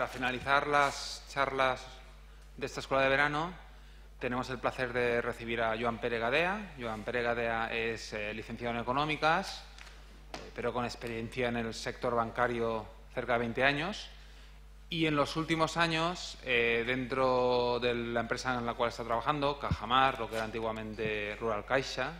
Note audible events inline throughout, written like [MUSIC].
Para finalizar las charlas de esta escuela de verano, tenemos el placer de recibir a Joan Pere Gadea. Joan Pere Gadea es eh, licenciado en Económicas, eh, pero con experiencia en el sector bancario cerca de 20 años. Y en los últimos años, eh, dentro de la empresa en la cual está trabajando, Cajamar, lo que era antiguamente Rural Caixa,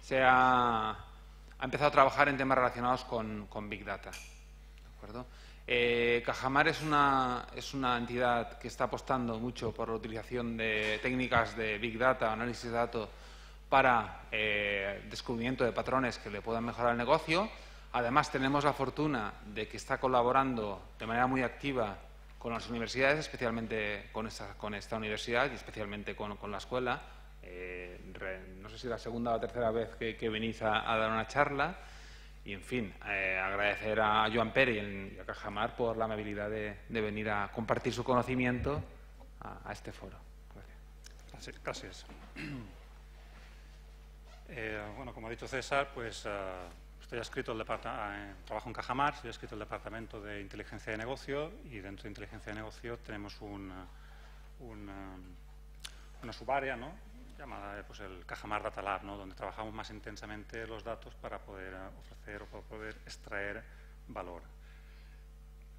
se ha, ha empezado a trabajar en temas relacionados con, con Big Data. ¿de acuerdo? Eh, Cajamar es una, es una entidad que está apostando mucho por la utilización de técnicas de Big Data, análisis de datos, para eh, descubrimiento de patrones que le puedan mejorar el negocio. Además, tenemos la fortuna de que está colaborando de manera muy activa con las universidades, especialmente con esta, universidad y especialmente con, la escuela. Eh, no sé si es la segunda o la tercera vez que, venís a dar una charla. Y, en fin, eh, agradecer a Joan Pere y a Cajamar por la amabilidad de, venir a compartir su conocimiento a, este foro. Gracias. Gracias. [CLEARS THROAT] Eh, bueno, como ha dicho César, pues uh, estoy adscrito al departamento, eh, trabajo en Cajamar, estoy adscrito al departamento de inteligencia de negocio y dentro de inteligencia de negocio tenemos un, un, una subárea, ¿no? Llamada pues, el Cajamar Data Lab, ¿no? donde trabajamos más intensamente los datos para poder ofrecer o para poder extraer valor.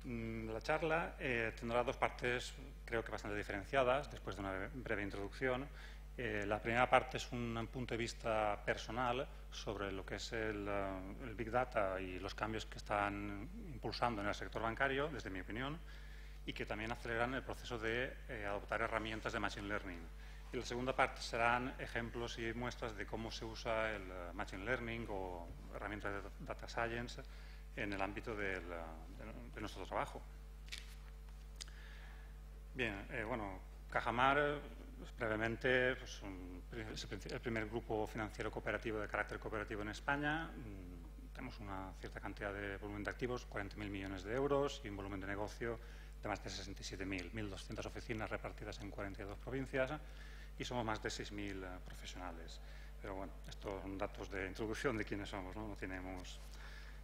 Mm, la charla eh, tendrá dos partes, creo que bastante diferenciadas, después de una breve introducción. Eh, la primera parte es un punto de vista personal sobre lo que es el, Big Data y los cambios que están impulsando en el sector bancario, desde mi opinión, y que también aceleran el proceso de eh, adoptar herramientas de Machine Learning. Y la segunda parte serán ejemplos y muestras de cómo se usa el uh, Machine Learning o herramientas de Data Science en el ámbito del, de, nuestro trabajo. Bien, eh, bueno, Cajamar, brevemente, pues, es el primer grupo financiero cooperativo de carácter cooperativo en España. Mm, tenemos una cierta cantidad de volumen de activos, 40.000 millones de euros, y un volumen de negocio de más de 67.000, 1.200 oficinas repartidas en 42 provincias y somos más de 6.000 uh, profesionales. Pero bueno, estos son datos de introducción de quiénes somos, ¿no? no tenemos...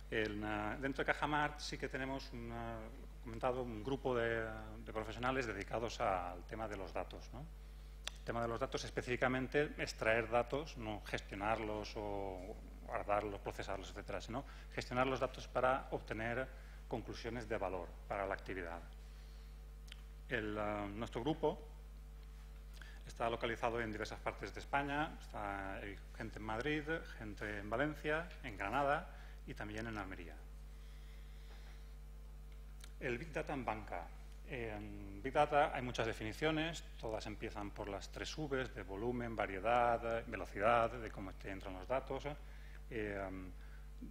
El, uh, dentro de Cajamar sí que tenemos una, comentado un grupo de, de, profesionales dedicados al tema de los datos. ¿no? El tema de los datos específicamente extraer datos, no gestionarlos o guardarlos, procesarlos, etcétera, sino gestionar los datos para obtener conclusiones de valor para la actividad. El, uh, nuestro grupo Está localizado en diversas partes de España, está, gente en Madrid, gente en Valencia, en Granada y también en Almería. El Big Data en banca. En Big Data hay muchas definiciones, todas empiezan por las tres Vs de volumen, variedad, velocidad, de cómo entran los datos. Eh,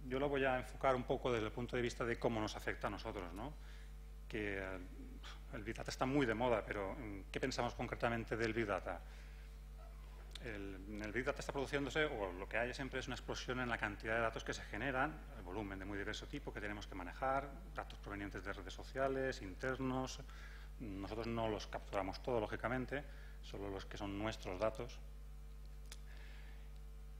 yo lo voy a enfocar un poco desde el punto de vista de cómo nos afecta a nosotros, ¿no? El Big Data está muy de moda, pero mm, ¿qué pensamos concretamente del Big Data? El, el, Big Data está produciéndose, o lo que hay siempre es una explosión en la cantidad de datos que se generan, el volumen de muy diverso tipo que tenemos que manejar, datos provenientes de redes sociales, internos. Nosotros no los capturamos todos, lógicamente, solo los que son nuestros datos.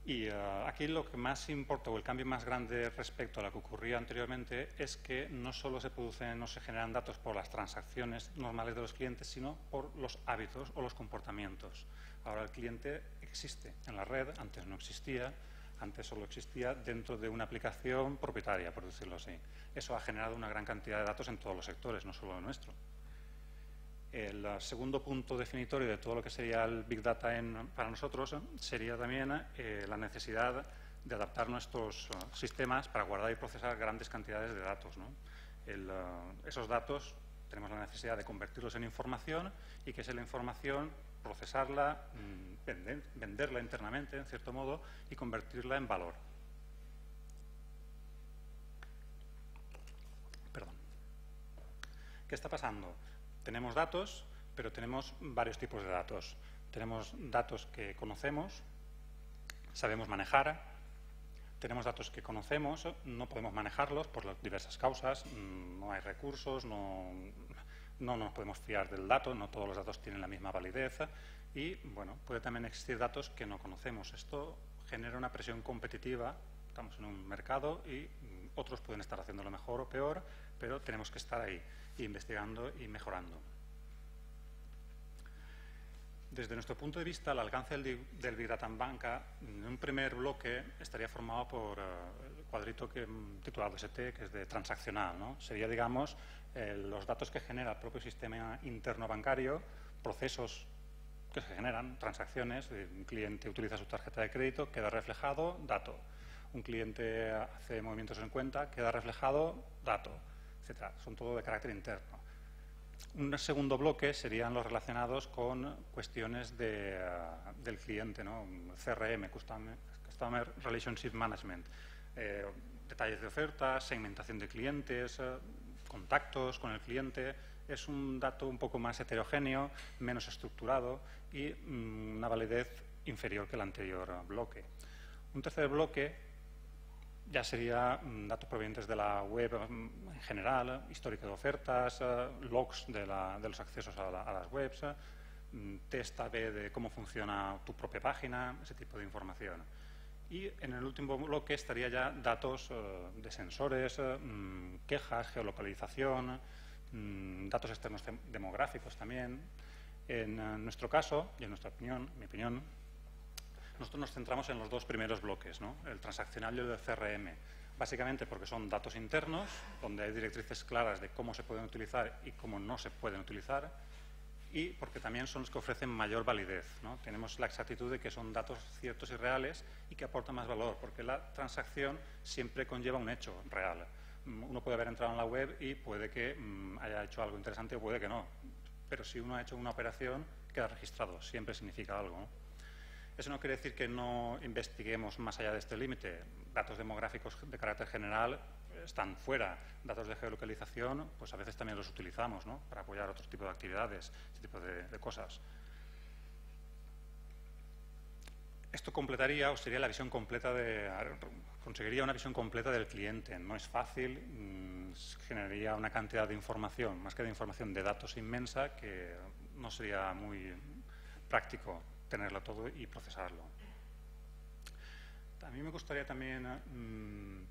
Y uh, aquí lo que más importa, o el cambio más grande respecto a lo que ocurría anteriormente, es que no solo se producen o se generan datos por las transacciones normales de los clientes, sino por los hábitos o los comportamientos. Ahora el cliente existe en la red, antes no existía, antes solo existía dentro de una aplicación propietaria, por decirlo así. Eso ha generado una gran cantidad de datos en todos los sectores, no solo el nuestro. El segundo punto definitorio de todo lo que sería el Big Data en, para nosotros sería también eh, la necesidad de adaptar nuestros sistemas para guardar y procesar grandes cantidades de datos. esos datos tenemos la necesidad de convertirlos en información y que esa información procesarla, vender, venderla internamente, en cierto modo, y convertirla en valor. Perdón. ¿Qué está pasando? Tenemos datos, pero tenemos varios tipos de datos. Tenemos datos que conocemos, sabemos manejar, tenemos datos que conocemos, no podemos manejarlos por las diversas causas, mm, no hay recursos, no, no nos podemos fiar del dato, no todos los datos tienen la misma validez y, bueno, puede también existir datos que no conocemos. Esto genera una presión competitiva, estamos en un mercado y mm, otros pueden estar haciéndolo mejor o peor, pero tenemos que estar ahí. Investigando y mejorando. Desde nuestro punto de vista, el alcance del, Big Data en banca, en un primer bloque, estaría formado por eh, el cuadrito que, mm, titulado ST, que es de transaccional. ¿no? Sería, digamos, los datos que genera el propio sistema interno bancario, procesos que se generan, transacciones, un cliente utiliza su tarjeta de crédito, queda reflejado, dato. Un cliente hace movimientos en cuenta, queda reflejado, dato, etc. Son todo de carácter interno. Un segundo bloque serían los relacionados con cuestiones de, eh, del cliente, ¿no? CRM, Customer, Relationship Management, eh, detalles de ofertas, segmentación de clientes, eh, contactos con el cliente, es un dato un poco más heterogéneo, menos estructurado y mm, una validez inferior que el anterior bloque. Un tercer bloque ya sería mm, datos provenientes de la web mm, en general, histórico de ofertas, eh, logs de, los accesos a, las webs, test A-B de cómo funciona tu propia página, ese tipo de información. Y en el último bloque estaría ya datos eh, de sensores, eh, quejas, geolocalización, Mm, datos externos demográficos también. En eh, nuestro caso, y en nuestra opinión, mi opinión, nosotros nos centramos en los dos primeros bloques, el transaccional y el CRM, básicamente porque son datos internos, donde hay directrices claras de cómo se pueden utilizar y cómo no se pueden utilizar, y porque también son los que ofrecen mayor validez. Tenemos la exactitud de que son datos ciertos y reales y que aportan más valor, porque la transacción siempre conlleva un hecho real. Mm, uno puede haber entrado en la web y puede que mm, haya hecho algo interesante o puede que no. Pero si uno ha hecho una operación, queda registrado. Siempre significa algo. Eso no quiere decir que no investiguemos más allá de este límite. Datos demográficos de carácter general están fuera. Datos de geolocalización, pues a veces también los utilizamos ¿no? para apoyar otro tipo de actividades, ese tipo de cosas. Esto completaría o sería la visión completa de conseguiría una visión completa del cliente. No es fácil, mm, generaría una cantidad de información, más que de información, de datos inmensa, que no sería muy práctico tenerlo todo y procesarlo. A mí me gustaría también mm,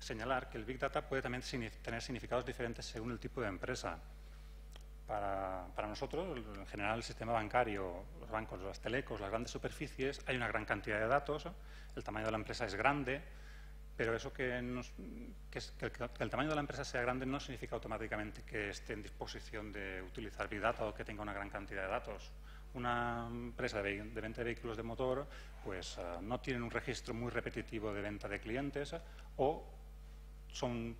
señalar que el Big Data puede también tener significados diferentes según el tipo de empresa para, nosotros, en general, el sistema bancario, los bancos, las telecos, las grandes superficies, hay una gran cantidad de datos, el tamaño de la empresa es grande, pero eso que, el, tamaño de la empresa sea grande no significa automáticamente que esté en disposición de utilizar Big Data o que tenga una gran cantidad de datos. Una empresa de, venta de vehículos de motor pues eh, no tiene un registro muy repetitivo de venta de clientes o son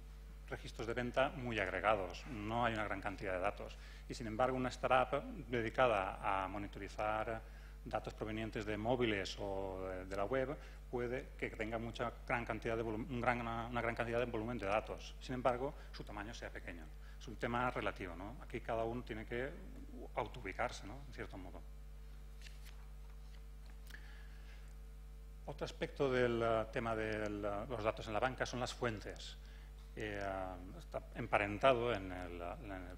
registros de venta muy agregados, no hay una gran cantidad de datos. Y sin embargo, una startup dedicada a monitorizar datos provenientes de móviles o de, la web puede que tenga mucha gran cantidad de una, gran cantidad de volumen de datos. Sin embargo, su tamaño sea pequeño. Es un tema relativo. ¿no? Aquí cada uno tiene que autoubicarse, ¿no? en cierto modo. Otro aspecto del eh, tema de los datos en la banca son las fuentes. Eh, está emparentado en el,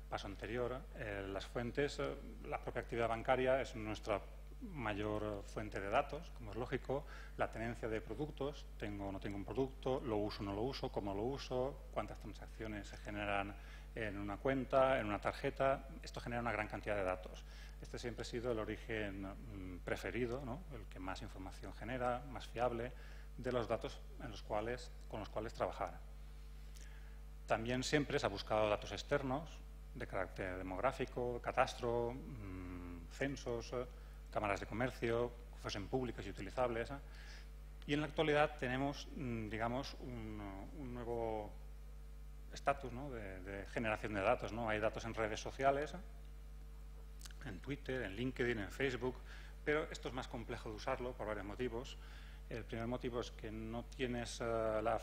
paso anterior. Eh, las fuentes, eh, la propia actividad bancaria es nuestra mayor fuente de datos, como es lógico, la tenencia de productos, tengo o no tengo un producto, lo uso o no lo uso, cómo lo uso, cuántas transacciones se generan en una cuenta, en una tarjeta, esto genera una gran cantidad de datos. Este siempre ha sido el origen mm, preferido, el que más información genera, más fiable, de los datos en los cuales, con los cuales trabajar. También siempre se ha buscado datos externos de carácter demográfico, catastro, mm, censos, eh, cámaras de comercio, que fuesen públicas y utilizables. ¿eh? Y en la actualidad tenemos, mm, digamos, un, nuevo estatus de, generación de datos. ¿no? Hay datos en redes sociales, en Twitter, en LinkedIn, en Facebook, pero esto es más complejo de usarlo por varios motivos. El primer motivo es que no tienes eh, la,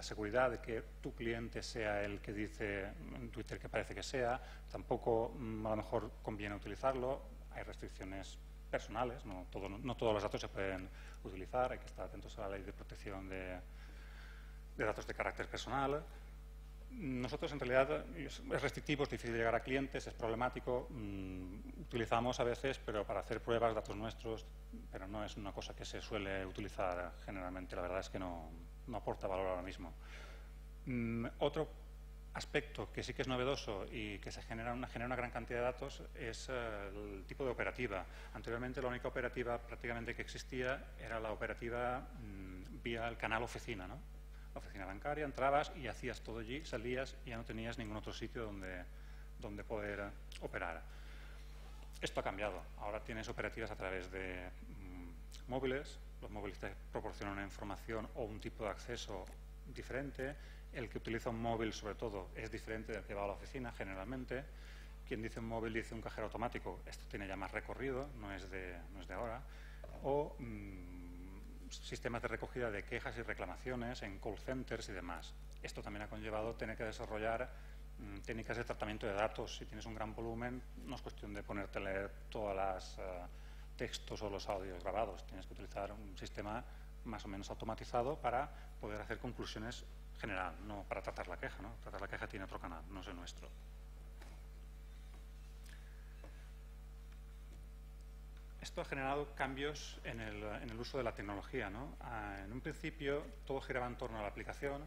seguridad de que tu cliente sea el que dice en Twitter que parece que sea. Tampoco mm, a lo mejor conviene utilizarlo. Hay restricciones personales, no, no, todos los datos se pueden utilizar. Hay que estar atentos a la ley de protección de, de datos de carácter personal. Nosotros, en realidad, es restrictivo, es difícil llegar a clientes, es problemático. Mm, utilizamos a veces, pero para hacer pruebas, datos nuestros, pero no es una cosa que se suele utilizar generalmente. La verdad es que no, aporta valor ahora mismo. Mm, otro aspecto que sí que es novedoso y que se genera una, genera una gran cantidad de datos es eh, el tipo de operativa. Anteriormente la única operativa prácticamente que existía era la operativa mm, vía el canal oficina, ¿no? Oficina bancaria, entrabas y hacías todo allí, salías y ya no tenías ningún otro sitio donde, donde poder operar. Esto ha cambiado. Ahora tienes operativas a través de mm, móviles. Los móviles te proporcionan una información o un tipo de acceso diferente el que utiliza un móvil, sobre todo, es diferente del que va a la oficina, generalmente. Quien dice un móvil dice un cajero automático. Esto tiene ya más recorrido, no es de, no es de ahora. Mm, sistemas de recogida de quejas y reclamaciones en call centers y demás. Esto también ha conllevado tener que desarrollar mm, técnicas de tratamiento de datos. Si tienes un gran volumen, no es cuestión de ponerte a leer todos los eh, textos o los audios grabados. Tienes que utilizar un sistema más o menos automatizado para poder hacer conclusiones general, no para tratar la queja. Tratar la queja tiene otro canal, no es el nuestro. Esto ha generado cambios en el, uso de la tecnología. ¿no? Ah, en un principio todo giraba en torno a la aplicación.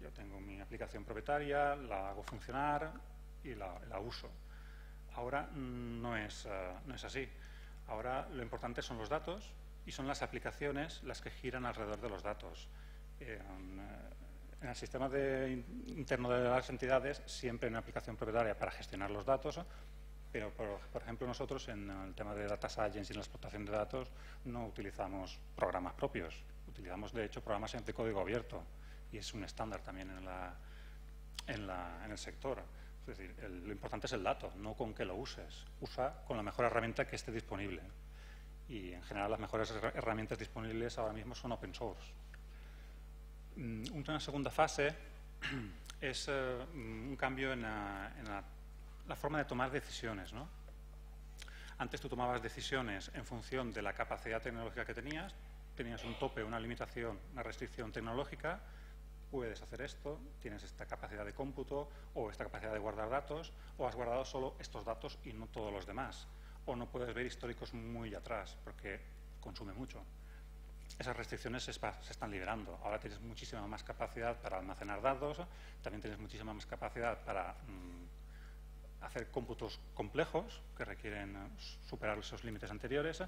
Yo tengo mi aplicación propietaria, la hago funcionar y la, uso. Ahora no es, ah, así. Ahora lo importante son los datos y son las aplicaciones las que giran alrededor de los datos. Eh, en el sistema interno de las entidades siempre hay una aplicación propietaria para gestionar los datos, pero por, ejemplo nosotros en el tema de data science y en la explotación de datos no utilizamos programas propios, utilizamos de hecho programas de código abierto y es un estándar también en, la, en, el sector. Es decir, lo importante es el dato, no con que lo uses. Usa con la mejor herramienta que esté disponible. Y en general las mejores herramientas disponibles ahora mismo son open source. Mm, una segunda fase [CLEARS THROAT] es eh, un cambio en, la, forma de tomar decisiones. Antes tú tomabas decisiones en función de la capacidad tecnológica que tenías, tenías un tope, una limitación, una restricción tecnológica, puedes hacer esto, tienes esta capacidad de cómputo o esta capacidad de guardar datos, o has guardado solo estos datos y no todos los demás. O no puedes ver históricos muy atrás, porque consume mucho esas restricciones se, están liberando. Ahora tienes muchísima más capacidad para almacenar datos, también tienes muchísima más capacidad para mm, hacer cómputos complejos que requieren eh, superar esos límites anteriores.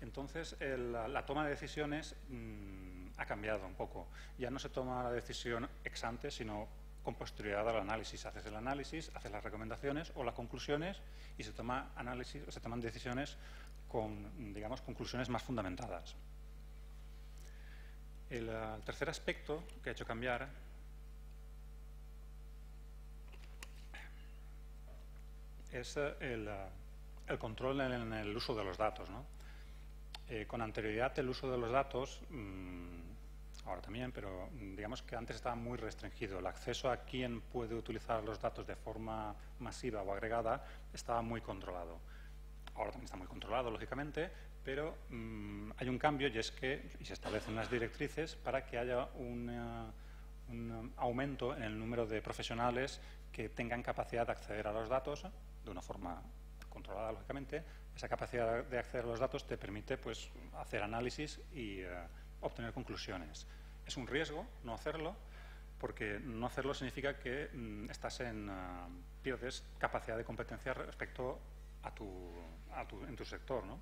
Entonces, la, toma de decisiones mm, ha cambiado un poco. Ya no se toma la decisión ex ante, sino con posterioridad al análisis. Haces el análisis, haces las recomendaciones o las conclusiones y se, toma análisis, se toman decisiones con, digamos, conclusiones más fundamentadas. El, tercer aspecto que ha hecho cambiar es eh, eh, el, control en el uso de los datos. Eh, con anterioridad el uso de los datos, mm, ahora también, pero digamos que antes estaba muy restringido. El acceso a quién puede utilizar los datos de forma masiva o agregada estaba muy controlado. Ahora también está muy controlado, lógicamente, pero mm, hay un cambio y es que y se establecen unas directrices para que haya un aumento en el número de profesionales que tengan capacidad de acceder a los datos de una forma controlada, lógicamente. Esa capacidad de acceder a los datos te permite pues, hacer análisis y eh, obtener conclusiones. Es un riesgo no hacerlo, porque no hacerlo significa que mm, estás en, uh, pierdes capacidad de competencia respecto a tu, a tu, en tu sector. ¿no?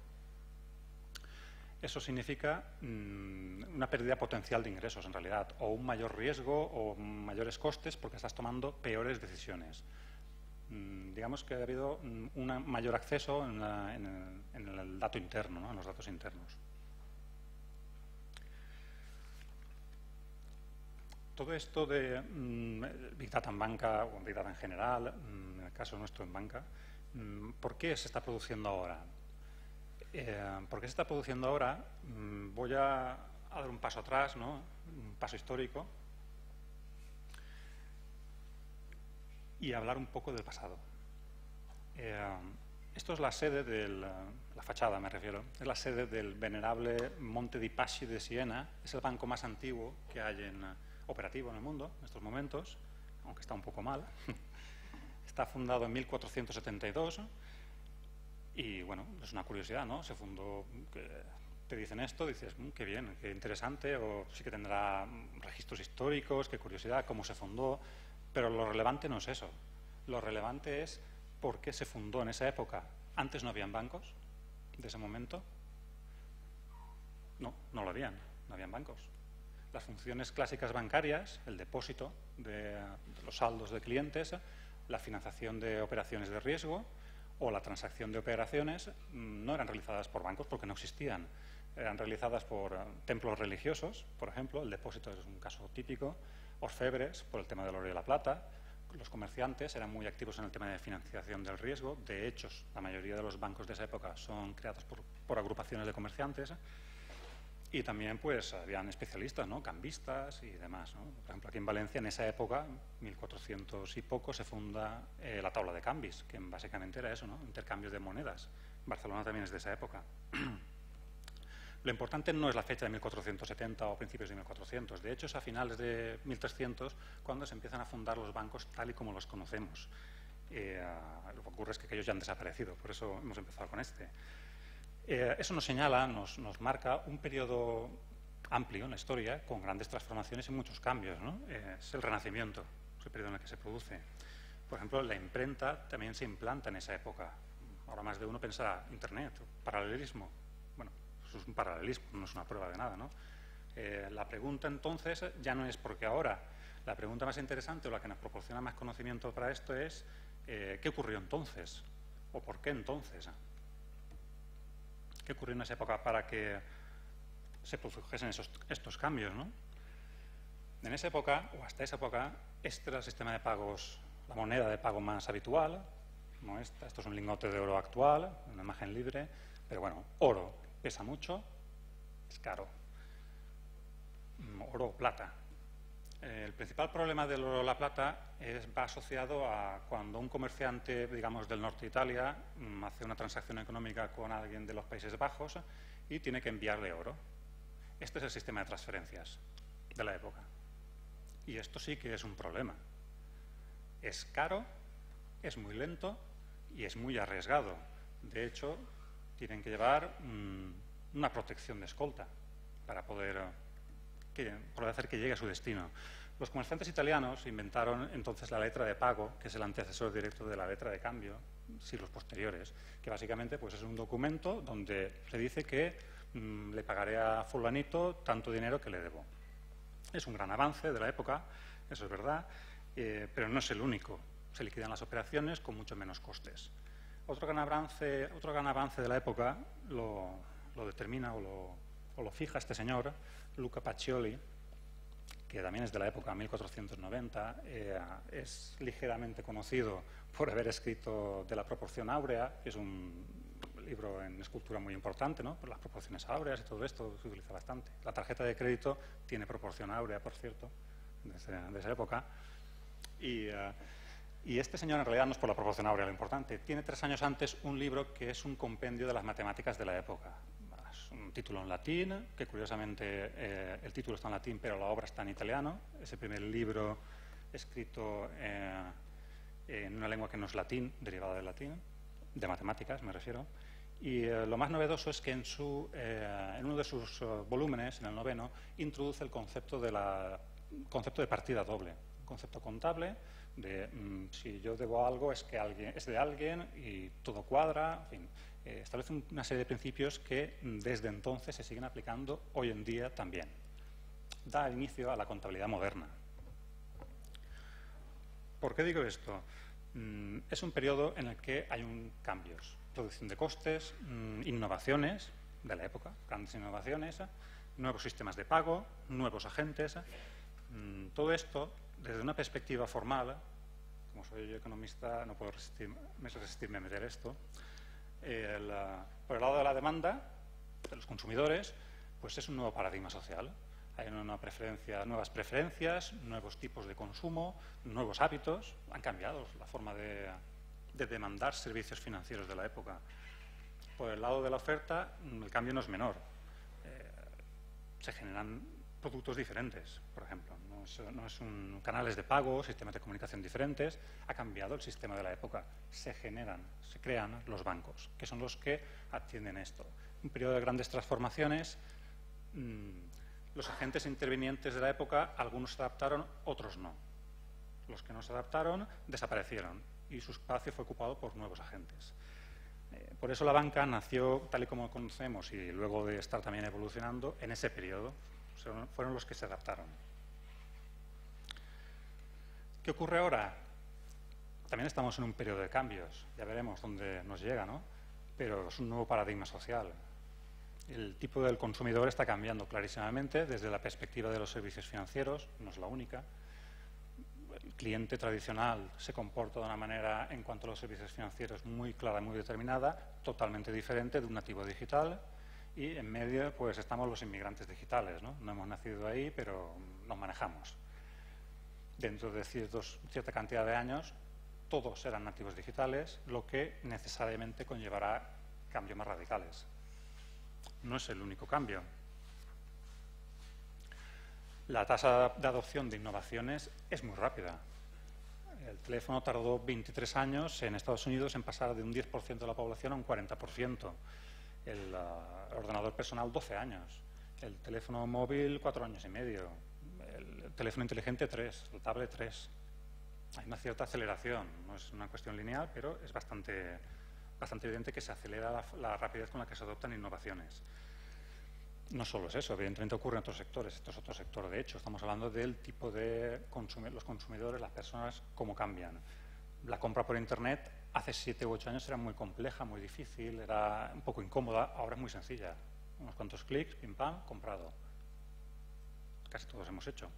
eso significa mm, una pérdida potencial de ingresos en realidad, o un mayor riesgo o mayores costes porque estás tomando peores decisiones. Mm, digamos que ha habido mm, un mayor acceso en, el, dato interno, en los datos internos. Todo esto de Big Data en banca o Big Data en general, en el caso nuestro en banca, ¿por qué se está produciendo ahora? Eh, ¿Por qué se está produciendo ahora? Mm, voy a, dar un paso atrás, un paso histórico, y hablar un poco del pasado. Eh, esto es la sede de la fachada me refiero, es la sede del venerable Monte di Paschi de Siena, es el banco más antiguo que hay en operativo en el mundo en estos momentos, aunque está un poco mal. [LAUGHS] Está fundado en 1472 y bueno, es una curiosidad, ¿no? Se fundó, te dicen esto, dices, mm, qué bien, qué interesante, o sí que tendrá registros históricos, qué curiosidad, cómo se fundó. Pero lo relevante no es eso. Lo relevante es por qué se fundó en esa época. Antes no habían bancos de ese momento. No, no lo habían, no habían bancos. Las funciones clásicas bancarias, el depósito de, los saldos de clientes, la financiación de operaciones de riesgo o la transacción de operaciones mm, no eran realizadas por bancos porque no existían. Eran realizadas por eh, templos religiosos, por ejemplo, el depósito es un caso típico, orfebres por el tema del oro y la plata, los comerciantes eran muy activos en el tema de financiación del riesgo. De hecho, la mayoría de los bancos de esa época son creados por, agrupaciones de comerciantes. Y también pues habían especialistas, ¿no? cambistas y demás. Por ejemplo, aquí en Valencia, en esa época, 1400 y poco, se funda eh, la tabla de cambis, que básicamente era eso, ¿no? intercambios de monedas. Barcelona también es de esa época. [CLEARS THROAT] Lo importante no es la fecha de 1470 o principios de 1400. De hecho, es a finales de 1300 cuando se empiezan a fundar los bancos tal y como los conocemos. Eh, lo que ocurre es que ellos ya han desaparecido, por eso hemos empezado con este. Eh, eso nos señala, nos, marca un periodo amplio en la historia con grandes transformaciones y muchos cambios. es el Renacimiento, es el periodo en el que se produce. Por ejemplo, la imprenta también se implanta en esa época. Ahora más de uno pensará, Internet, paralelismo es un paralelismo, no es una prueba de nada. ¿no? Eh, la pregunta entonces ya no es porque ahora, la pregunta más interesante o la que nos proporciona más conocimiento para esto es eh, ¿qué ocurrió entonces? ¿O por qué entonces? ¿Qué ocurrió en esa época para que se produjesen estos cambios? ¿no? En esa época, o hasta esa época, este era el sistema de pagos, la moneda de pago más habitual, no esto es un lingote de oro actual, una imagen libre, pero bueno, oro, pesa mucho, es caro. Oro o plata. El principal problema del oro o la plata es, va asociado a cuando un comerciante, digamos, del norte de Italia mm, hace una transacción económica con alguien de los Países Bajos y tiene que enviarle oro. Este es el sistema de transferencias de la época. Y esto sí que es un problema. Es caro, es muy lento y es muy arriesgado. De hecho, tienen que llevar mm, una protección de escolta para poder, que, hacer que llegue a su destino. Los comerciantes italianos inventaron entonces la letra de pago, que es el antecesor directo de la letra de cambio, siglos posteriores, que básicamente pues, es un documento donde se dice que mm, le pagaré a fulanito tanto dinero que le debo. Es un gran avance de la época, eso es verdad, eh, pero no es el único. Se liquidan las operaciones con mucho menos costes. Otro gran avance, otro gran avance de la época lo, determina o lo, fija este señor, Luca Pacioli, que también es de la época 1490, eh, es ligeramente conocido por haber escrito de la proporción áurea, que es un libro en escultura muy importante, ¿no? por las proporciones áureas y todo esto se utiliza bastante. La tarjeta de crédito tiene proporción áurea, por cierto, de, esa época. Y, eh, y este señor en realidad no es por la proporción áurea lo importante. Tiene tres años antes un libro que es un compendio de las matemáticas de la época. Un título en latín, que curiosamente eh, el título está en latín, pero la obra está en italiano. Es el primer libro escrito eh, en una lengua que no es latín, derivada del latín, de matemáticas me refiero. Y eh, lo más novedoso es que en, su, en uno de sus volúmenes, en el noveno, introduce el concepto de, la, concepto de partida doble, concepto contable de mm, si yo debo algo es que alguien, es de alguien y todo cuadra, en fin, eh, establece una serie de principios que mm, desde entonces se siguen aplicando hoy en día también. Da inicio a la contabilidad moderna. ¿Por qué digo esto? Mm, es un periodo en el que hay un cambios, reducción de costes, innovaciones de la época, grandes innovaciones, nuevos sistemas de pago, nuevos agentes. todo esto desde una perspectiva formal, como soy yo economista, no puedo resistirme a meter esto, por el lado de la demanda de los consumidores, pues es un nuevo paradigma social. Hay una preferencia, nuevas preferencias, nuevos tipos de consumo, nuevos hábitos. Han cambiado la forma de, demandar servicios financieros de la época. Por el lado de la oferta, el cambio no es menor. Eh, se generan productos diferentes, por ejemplo. No es, un, canales de pago, sistemas de comunicación diferentes. Ha cambiado el sistema de la época. Se generan, se crean los bancos, que son los que atienden esto. Un periodo de grandes transformaciones. Mm, los agentes intervinientes de la época, algunos se adaptaron, otros no. Los que no se adaptaron desaparecieron y su espacio fue ocupado por nuevos agentes. Eh, por eso la banca nació tal y como conocemos y luego de estar también evolucionando en ese periodo. Fueron los que se adaptaron. ¿Qué ocurre ahora? También estamos en un periodo de cambios. Ya veremos dónde nos llega, ¿no? Pero es un nuevo paradigma social. El tipo del consumidor está cambiando clarísimamente desde la perspectiva de los servicios financieros, no es la única, el cliente tradicional se comporta de una manera en cuanto a los servicios financieros muy clara, muy determinada, totalmente diferente de un nativo digital y en medio pues estamos los inmigrantes digitales, ¿no? No hemos nacido ahí, pero nos manejamos. Dentro de cierta cantidad de años todos serán nativos digitales, lo que necesariamente conllevará cambios más radicales. No es el único cambio. La tasa de adopción de innovaciones es muy rápida. El teléfono tardó 23 años en Estados Unidos en pasar de un 10% de la población a un 40%. El uh, ordenador personal 12 años. El teléfono móvil 4 años y medio. El teléfono inteligente 3. El tablet 3. Hay una cierta aceleración. No es una cuestión lineal, pero es bastante, bastante evidente que se acelera la, la rapidez con la que se adoptan innovaciones. No solo es eso, evidentemente ocurre en otros sectores. Esto es otro sector, de hecho. Estamos hablando del tipo de los consumidores, las personas, cómo cambian. La compra por Internet hace siete u ocho años era muy compleja, muy difícil, era un poco incómoda. Ahora es muy sencilla. Unos cuantos clics, pim pam, comprado. Casi todos hemos hecho.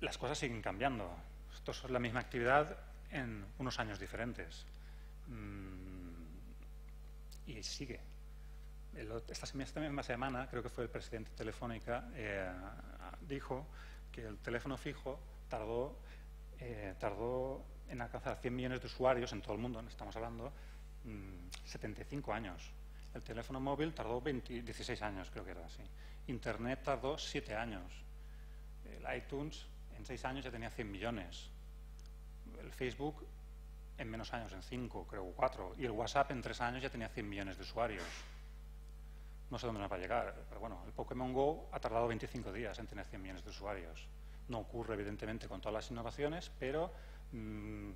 Las cosas siguen cambiando. Esto es la misma actividad en unos años diferentes. Mm, y sigue. esta, misma semana, creo que fue el presidente de Telefónica, eh, dijo que el teléfono fijo tardó, eh, tardó en alcanzar 100 millones de usuarios en todo el mundo, estamos hablando, 75 mm, años. El teléfono móvil tardó 16 años, creo que era así. Internet tardó 7 años. El iTunes en 6 años ya tenía 100 millones. El Facebook en menos años, en cinco, creo, cuatro. Y el WhatsApp en tres años ya tenía 100 millones de usuarios. No sé dónde nos va a llegar, pero bueno, el Pokémon GO ha tardado 25 días en tener 100 millones de usuarios. No ocurre, evidentemente, con todas las innovaciones, pero mm,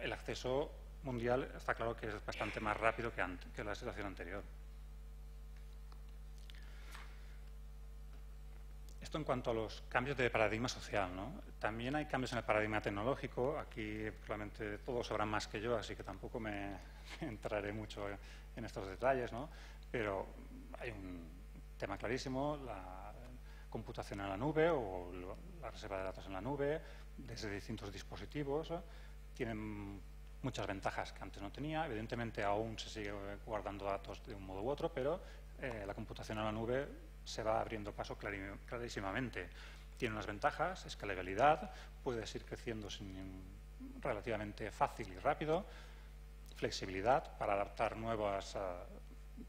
el acceso mundial está claro que es bastante más rápido que, la situación anterior. Esto en cuanto a los cambios de paradigma social. ¿no? También hay cambios en el paradigma tecnológico. Aquí probablemente todos sabrán más que yo, así que tampoco me, [LAUGHS] entraré mucho en estos detalles. ¿no? Pero hay un tema clarísimo, la computación en la nube o la reserva de datos en la nube desde distintos dispositivos. Tienen muchas ventajas que antes no tenía. Evidentemente aún se sigue guardando datos de un modo u otro, pero eh, la computación en la nube se va abriendo paso clarísimamente. Tiene unas ventajas, escalabilidad, puedes ir creciendo sin, relativamente fácil y rápido, flexibilidad para adaptar nuevos ah,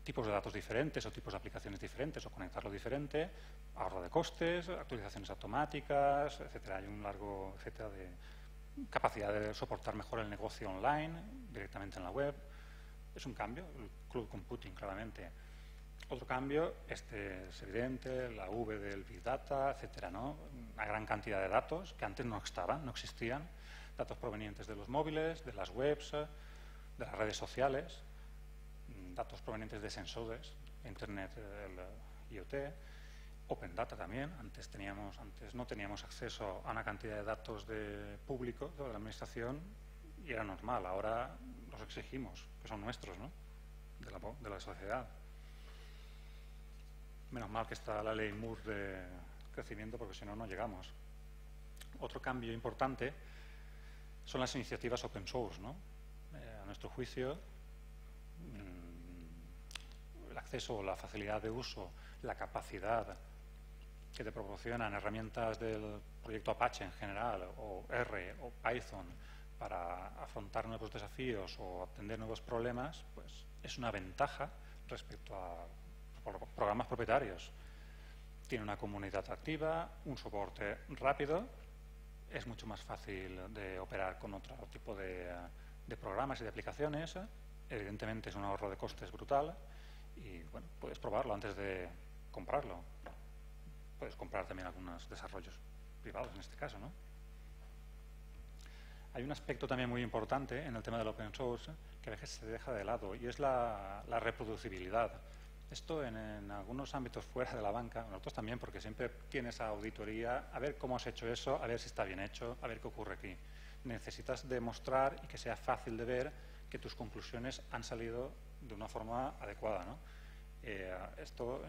tipos de datos diferentes o tipos de aplicaciones diferentes o conectarlo diferente, ahorro de costes, actualizaciones automáticas, etcétera. Hay un largo etcétera de capacidad de soportar mejor el negocio online, directamente en la web. Es un cambio, el cloud computing claramente. Otro cambio, este es evidente, la V del Big Data, etcétera, ¿no? Una gran cantidad de datos que antes no estaban, no existían, datos provenientes de los móviles, de las webs, de las redes sociales, datos provenientes de sensores, Internet, el IoT, Open Data también. Antes teníamos, antes no teníamos acceso a una cantidad de datos de público de la administración y era normal. Ahora los exigimos, que son nuestros, ¿no? De la, sociedad. Menos mal que está la ley Moore de crecimiento, porque si no, no llegamos. Otro cambio importante son las iniciativas open source. ¿no? Eh, a nuestro juicio, mm, acceso, la facilidad de uso, la capacidad que te proporcionan herramientas del proyecto Apache en general, o R o Python, para afrontar nuevos desafíos o atender nuevos problemas, pues es una ventaja respecto a programas propietarios. Tiene una comunidad activa, un soporte rápido, es mucho más fácil de operar con otro tipo de, programas y de aplicaciones. Evidentemente es un ahorro de costes brutal y bueno, puedes probarlo antes de comprarlo. puedes comprar también algunos desarrollos privados en este caso, ¿no? Hay un aspecto también muy importante en el tema del open source que a veces se deja de lado y es la, reproducibilidad. Esto en, algunos ámbitos fuera de la banca, nosotros también, porque siempre tienes auditoría, a ver cómo has hecho eso, a ver si está bien hecho, a ver qué ocurre aquí. Necesitas demostrar y que sea fácil de ver que tus conclusiones han salido de una forma adecuada. ¿no? Eh, esto,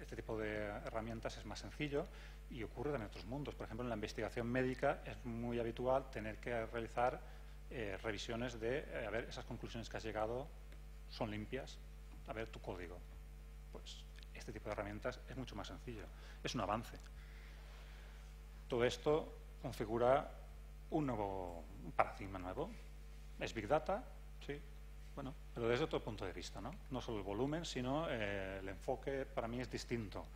este tipo de herramientas es más sencillo y ocurre en otros mundos. Por ejemplo, en la investigación médica es muy habitual tener que realizar eh, revisiones de, eh, a ver, esas conclusiones que has llegado son limpias, a ver tu código. Pues este tipo de herramientas es mucho más sencillo, es un avance. Todo esto configura un nuevo paradigma nuevo. Es Big Data, bueno, pero desde otro punto de vista, ¿no? No solo el volumen, sino eh, el enfoque para mí es distinto.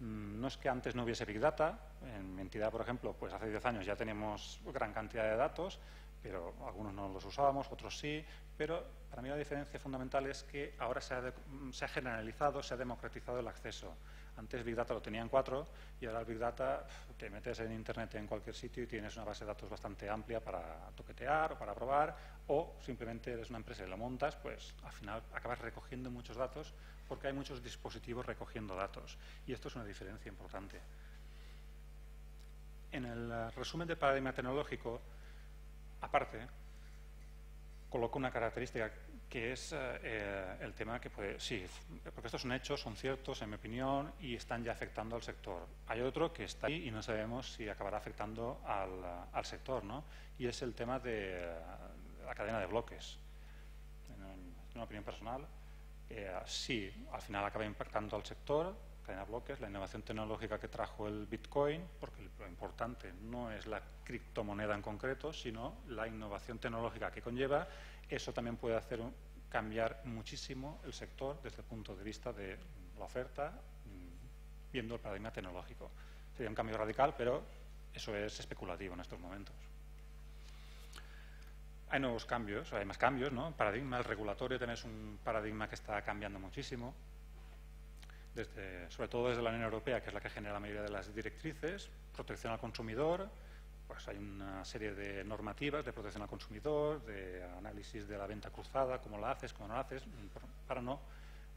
Mm, no es que antes no hubiese Big Data, en mi entidad, por ejemplo, pues hace 10 años ya teníamos gran cantidad de datos, pero algunos no los usábamos, otros sí, pero para mí la diferencia fundamental es que ahora se ha, se ha generalizado, se ha democratizado el acceso. Antes Big Data lo tenían cuatro y ahora el Big Data te metes en Internet en cualquier sitio y tienes una base de datos bastante amplia para toquetear o para probar o simplemente eres una empresa y lo montas, pues al final acabas recogiendo muchos datos porque hay muchos dispositivos recogiendo datos y esto es una diferencia importante. En el eh, resumen del paradigma tecnológico, aparte, coloco una característica que es eh, eh, el tema que puede, sí, porque estos son hechos, son ciertos en mi opinión y están ya afectando al sector. Hay otro que está ahí y no sabemos si acabará afectando al, sector, ¿no? Y es el tema de la cadena de bloques. En, una opinión personal, eh, sí, al final acaba impactando al sector, cadena de bloques, la innovación tecnológica que trajo el Bitcoin, porque lo importante no es la criptomoneda en concreto, sino la innovación tecnológica que conlleva, eso también puede hacer cambiar muchísimo el sector desde el punto de vista de la oferta, mm, viendo el paradigma tecnológico. Sería un cambio radical, pero eso es especulativo en estos momentos. Hay nuevos cambios, hay más cambios, ¿no? Paradigma, el regulatorio también es un paradigma que está cambiando muchísimo, desde, sobre todo desde la Unión Europea, que es la que genera la mayoría de las directrices, protección al consumidor, pues hay una serie de normativas de protección al consumidor, de análisis de la venta cruzada, cómo la haces, cómo no la haces, para no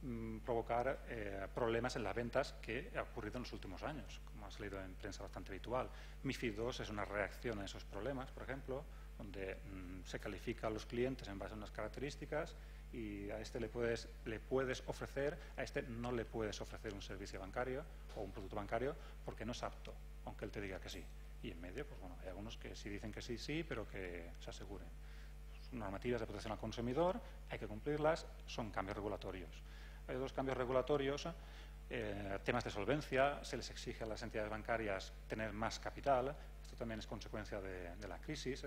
mm, provocar eh, problemas en las ventas que ha ocurrido en los últimos años, como ha salido en prensa bastante habitual. MIFID II es una reacción a esos problemas, por ejemplo, donde mm, se califica a los clientes en base a unas características y a este le puedes, le puedes ofrecer, a este no le puedes ofrecer un servicio bancario o un producto bancario porque no es apto, aunque él te diga que sí. Y en medio, pues bueno, hay algunos que sí dicen que sí, sí, pero que se aseguren. Normativas de protección al consumidor, hay que cumplirlas, son cambios regulatorios. Hay dos cambios regulatorios, eh, temas de solvencia, se les exige a las entidades bancarias tener más capital, esto también es consecuencia de, la crisis,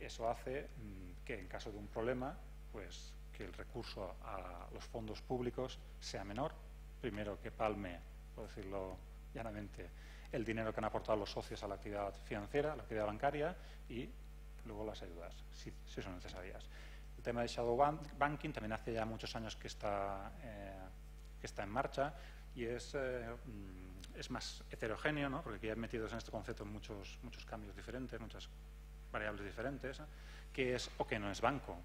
eso hace mm, que en caso de un problema, pues que el recurso a los fondos públicos sea menor, primero que palme, por decirlo llanamente, el dinero que han aportado los socios a la actividad financiera, a la actividad bancaria y luego las ayudas, si, son necesarias. El tema de shadow banking también hace ya muchos años que está, eh, que está en marcha y es, eh, mm, es más heterogéneo, ¿no? porque aquí hay metidos en este concepto muchos, muchos cambios diferentes, muchas variables diferentes, que es o que no es banco.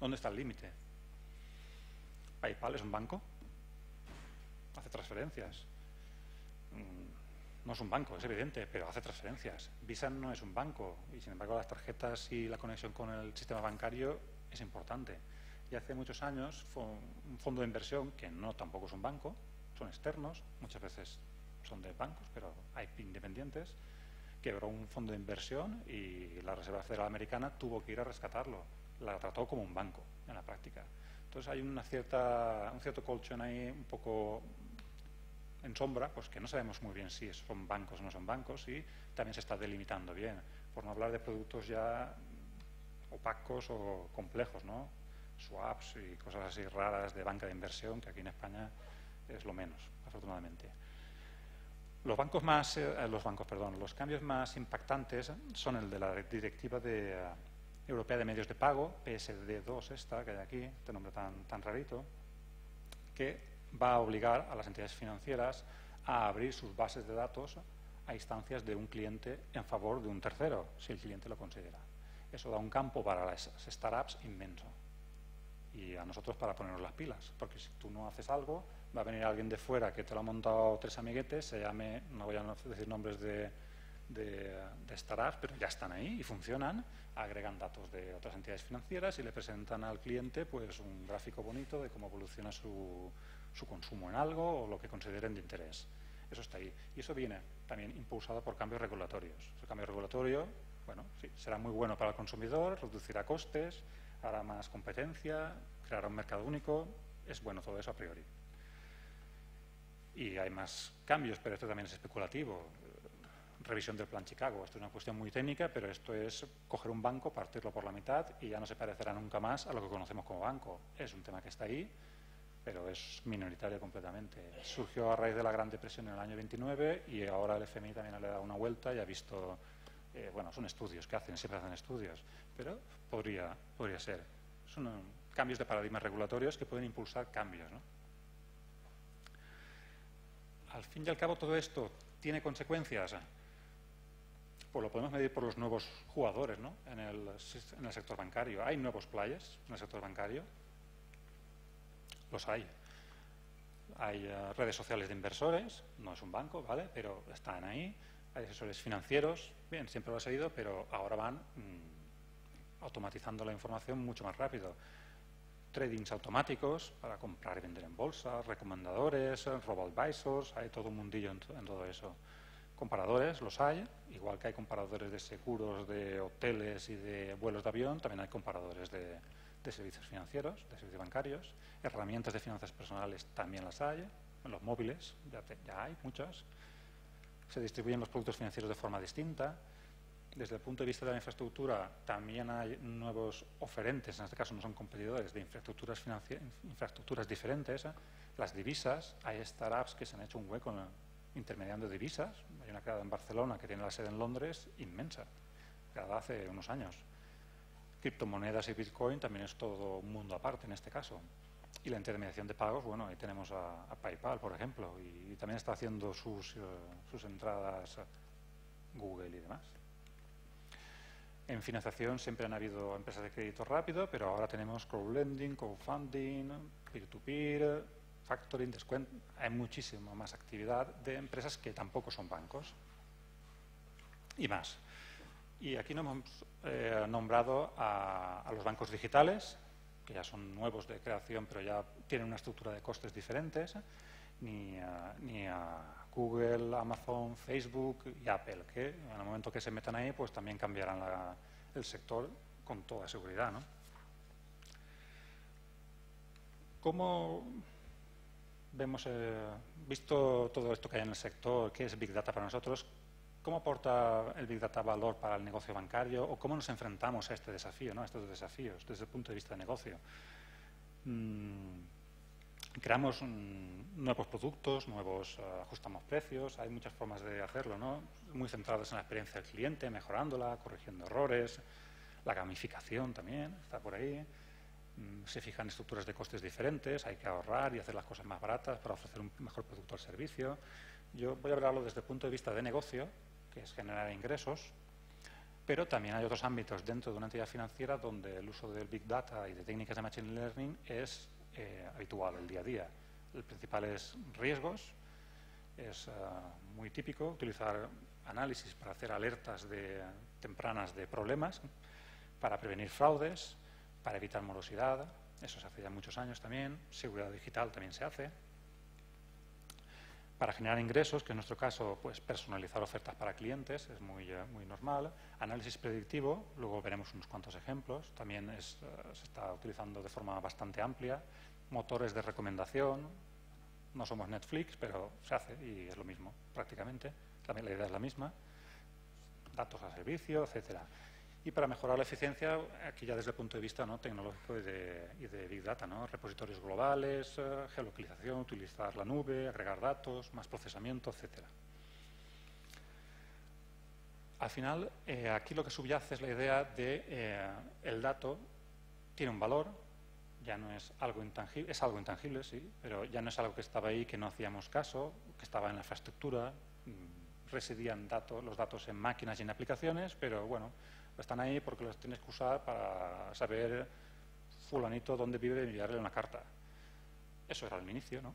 ¿Dónde está el límite? ¿PayPal es un banco? Hace transferencias. Mm, no es un banco, es evidente, pero hace transferencias. Visa no es un banco y, sin embargo, las tarjetas y la conexión con el sistema bancario es importante. Y hace muchos años un fondo de inversión, que no tampoco es un banco, son externos, muchas veces son de bancos, pero hay independientes, quebró un fondo de inversión y la Reserva Federal Americana tuvo que ir a rescatarlo. La trató como un banco en la práctica. Entonces hay una cierta, un cierto colchón ahí un poco en sombra, pues que no sabemos muy bien si son bancos o no son bancos y también se está delimitando bien, por no hablar de productos ya opacos o complejos, ¿no? Swaps y cosas así raras de banca de inversión, que aquí en España es lo menos, afortunadamente. Eh, los bancos, perdón, los cambios más impactantes son el de la directiva eh, europea de medios de pago, PSD2 esta que hay aquí, este nombre tan, tan rarito, que va a obligar a las entidades financieras a abrir sus bases de datos a instancias de un cliente en favor de un tercero, si el cliente lo considera. Eso da un campo para las startups inmenso. Y a nosotros para ponernos las pilas, porque si tú no haces algo, va a venir alguien de fuera que te lo ha montado tres amiguetes, se llame, no voy a decir nombres de, de, startups, pero ya están ahí y funcionan, agregan datos de otras entidades financieras y le presentan al cliente pues un gráfico bonito de cómo evoluciona su, su consumo en algo o lo que consideren de interés. Eso está ahí. Y eso viene también impulsado por cambios regulatorios. El cambio regulatorio, bueno, sí, será muy bueno para el consumidor, reducirá costes, hará más competencia, creará un mercado único. Es bueno todo eso a priori. Y hay más cambios, pero esto también es especulativo. Revisión del Plan Chicago. Esto es una cuestión muy técnica, pero esto es coger un banco, partirlo por la mitad y ya no se parecerá nunca más a lo que conocemos como banco. Es un tema que está ahí pero es minoritario completamente. Surgió a raíz de la Gran Depresión en el año 29 y ahora el FMI también le ha dado una vuelta y ha visto, eh, bueno, son estudios que hacen, siempre hacen estudios, pero podría, podría ser. Son um, cambios de paradigmas regulatorios que pueden impulsar cambios. ¿no? Al fin y al cabo todo esto tiene consecuencias. Pues lo podemos medir por los nuevos jugadores ¿no? en, el, en el sector bancario. Hay nuevos players en el sector bancario los hay. Hay eh, redes sociales de inversores, no es un banco, ¿vale? Pero están ahí. Hay asesores financieros, bien, siempre lo ha seguido, pero ahora van mm, automatizando la información mucho más rápido. Tradings automáticos para comprar y vender en bolsa, recomendadores, robo-advisors, hay todo un mundillo en, en todo eso. Comparadores, los hay, igual que hay comparadores de seguros, de hoteles y de vuelos de avión, también hay comparadores de, servicios financieros, de servicios bancarios, herramientas de finanzas personales también las hay, en los móviles ya, ya hay muchas, se distribuyen los productos financieros de forma distinta, desde el punto de vista de la infraestructura también hay nuevos oferentes, en este caso no son competidores, de infraestructuras, infraestructuras diferentes, las divisas, hay startups que se han hecho un hueco intermediando divisas, hay una creada en Barcelona que tiene la sede en Londres inmensa, creada hace unos años criptomonedas y Bitcoin también es todo un mundo aparte en este caso. Y la intermediación de pagos, bueno, ahí tenemos a, PayPal, por ejemplo, y, también está haciendo sus, eh, sus entradas Google y demás. En financiación siempre han habido empresas de crédito rápido, pero ahora tenemos crowdlending, crowdfunding, peer-to-peer, factoring, descuento. Hay muchísima más actividad de empresas que tampoco son bancos. Y más. Y aquí no hemos eh, nombrado a, los bancos digitales, que ya son nuevos de creación, pero ya tienen una estructura de costes diferentes, ni a, ni a Google, Amazon, Facebook y Apple, que en el momento que se metan ahí, pues también cambiarán el sector con toda seguridad. ¿no? ¿Cómo vemos, eh, visto todo esto que hay en el sector, qué es Big Data para nosotros? ¿Cómo aporta el Big Data valor para el negocio bancario o cómo nos enfrentamos a este desafío, ¿no? a estos desafíos desde el punto de vista de negocio? Mm, creamos nuevos productos, nuevos eh, ajustamos precios, hay muchas formas de hacerlo, ¿no? muy centrados en la experiencia del cliente, mejorándola, corrigiendo errores, la gamificación también está por ahí. Mm, se fijan estructuras de costes diferentes, hay que ahorrar y hacer las cosas más baratas para ofrecer un mejor producto al servicio. Yo voy a hablarlo desde el punto de vista de negocio, que es generar ingresos, pero también hay otros ámbitos dentro de una entidad financiera donde el uso del Big Data y de técnicas de Machine Learning es eh, habitual, el día a día. El principal es riesgos, es eh, muy típico utilizar análisis para hacer alertas de, tempranas de problemas, para prevenir fraudes, para evitar morosidad, eso se hace ya muchos años también, seguridad digital también se hace, para generar ingresos, que en nuestro caso, pues personalizar ofertas para clientes, es muy, eh, muy normal. Análisis predictivo, luego veremos unos cuantos ejemplos, también eh, se está utilizando de forma bastante amplia. Motores de recomendación, no somos Netflix, pero se hace y es lo mismo prácticamente, la idea es la misma. Datos a servicio, etcétera. Y para mejorar la eficiencia, aquí ya desde el punto de vista ¿no? tecnológico y de, Big Data, ¿no? repositorios globales, eh, geolocalización, utilizar la nube, agregar datos, más procesamiento, etcétera. Al final, eh, aquí lo que subyace es la idea de eh, el dato tiene un valor, ya no es algo intangible, es algo intangible, sí, pero ya no es algo que estaba ahí, que no hacíamos caso, que estaba en la infraestructura, mm, residían datos, los datos en máquinas y en aplicaciones, pero bueno, están ahí porque los tienes que usar para saber fulanito dónde vive y enviarle una carta. Eso era el inicio, ¿no?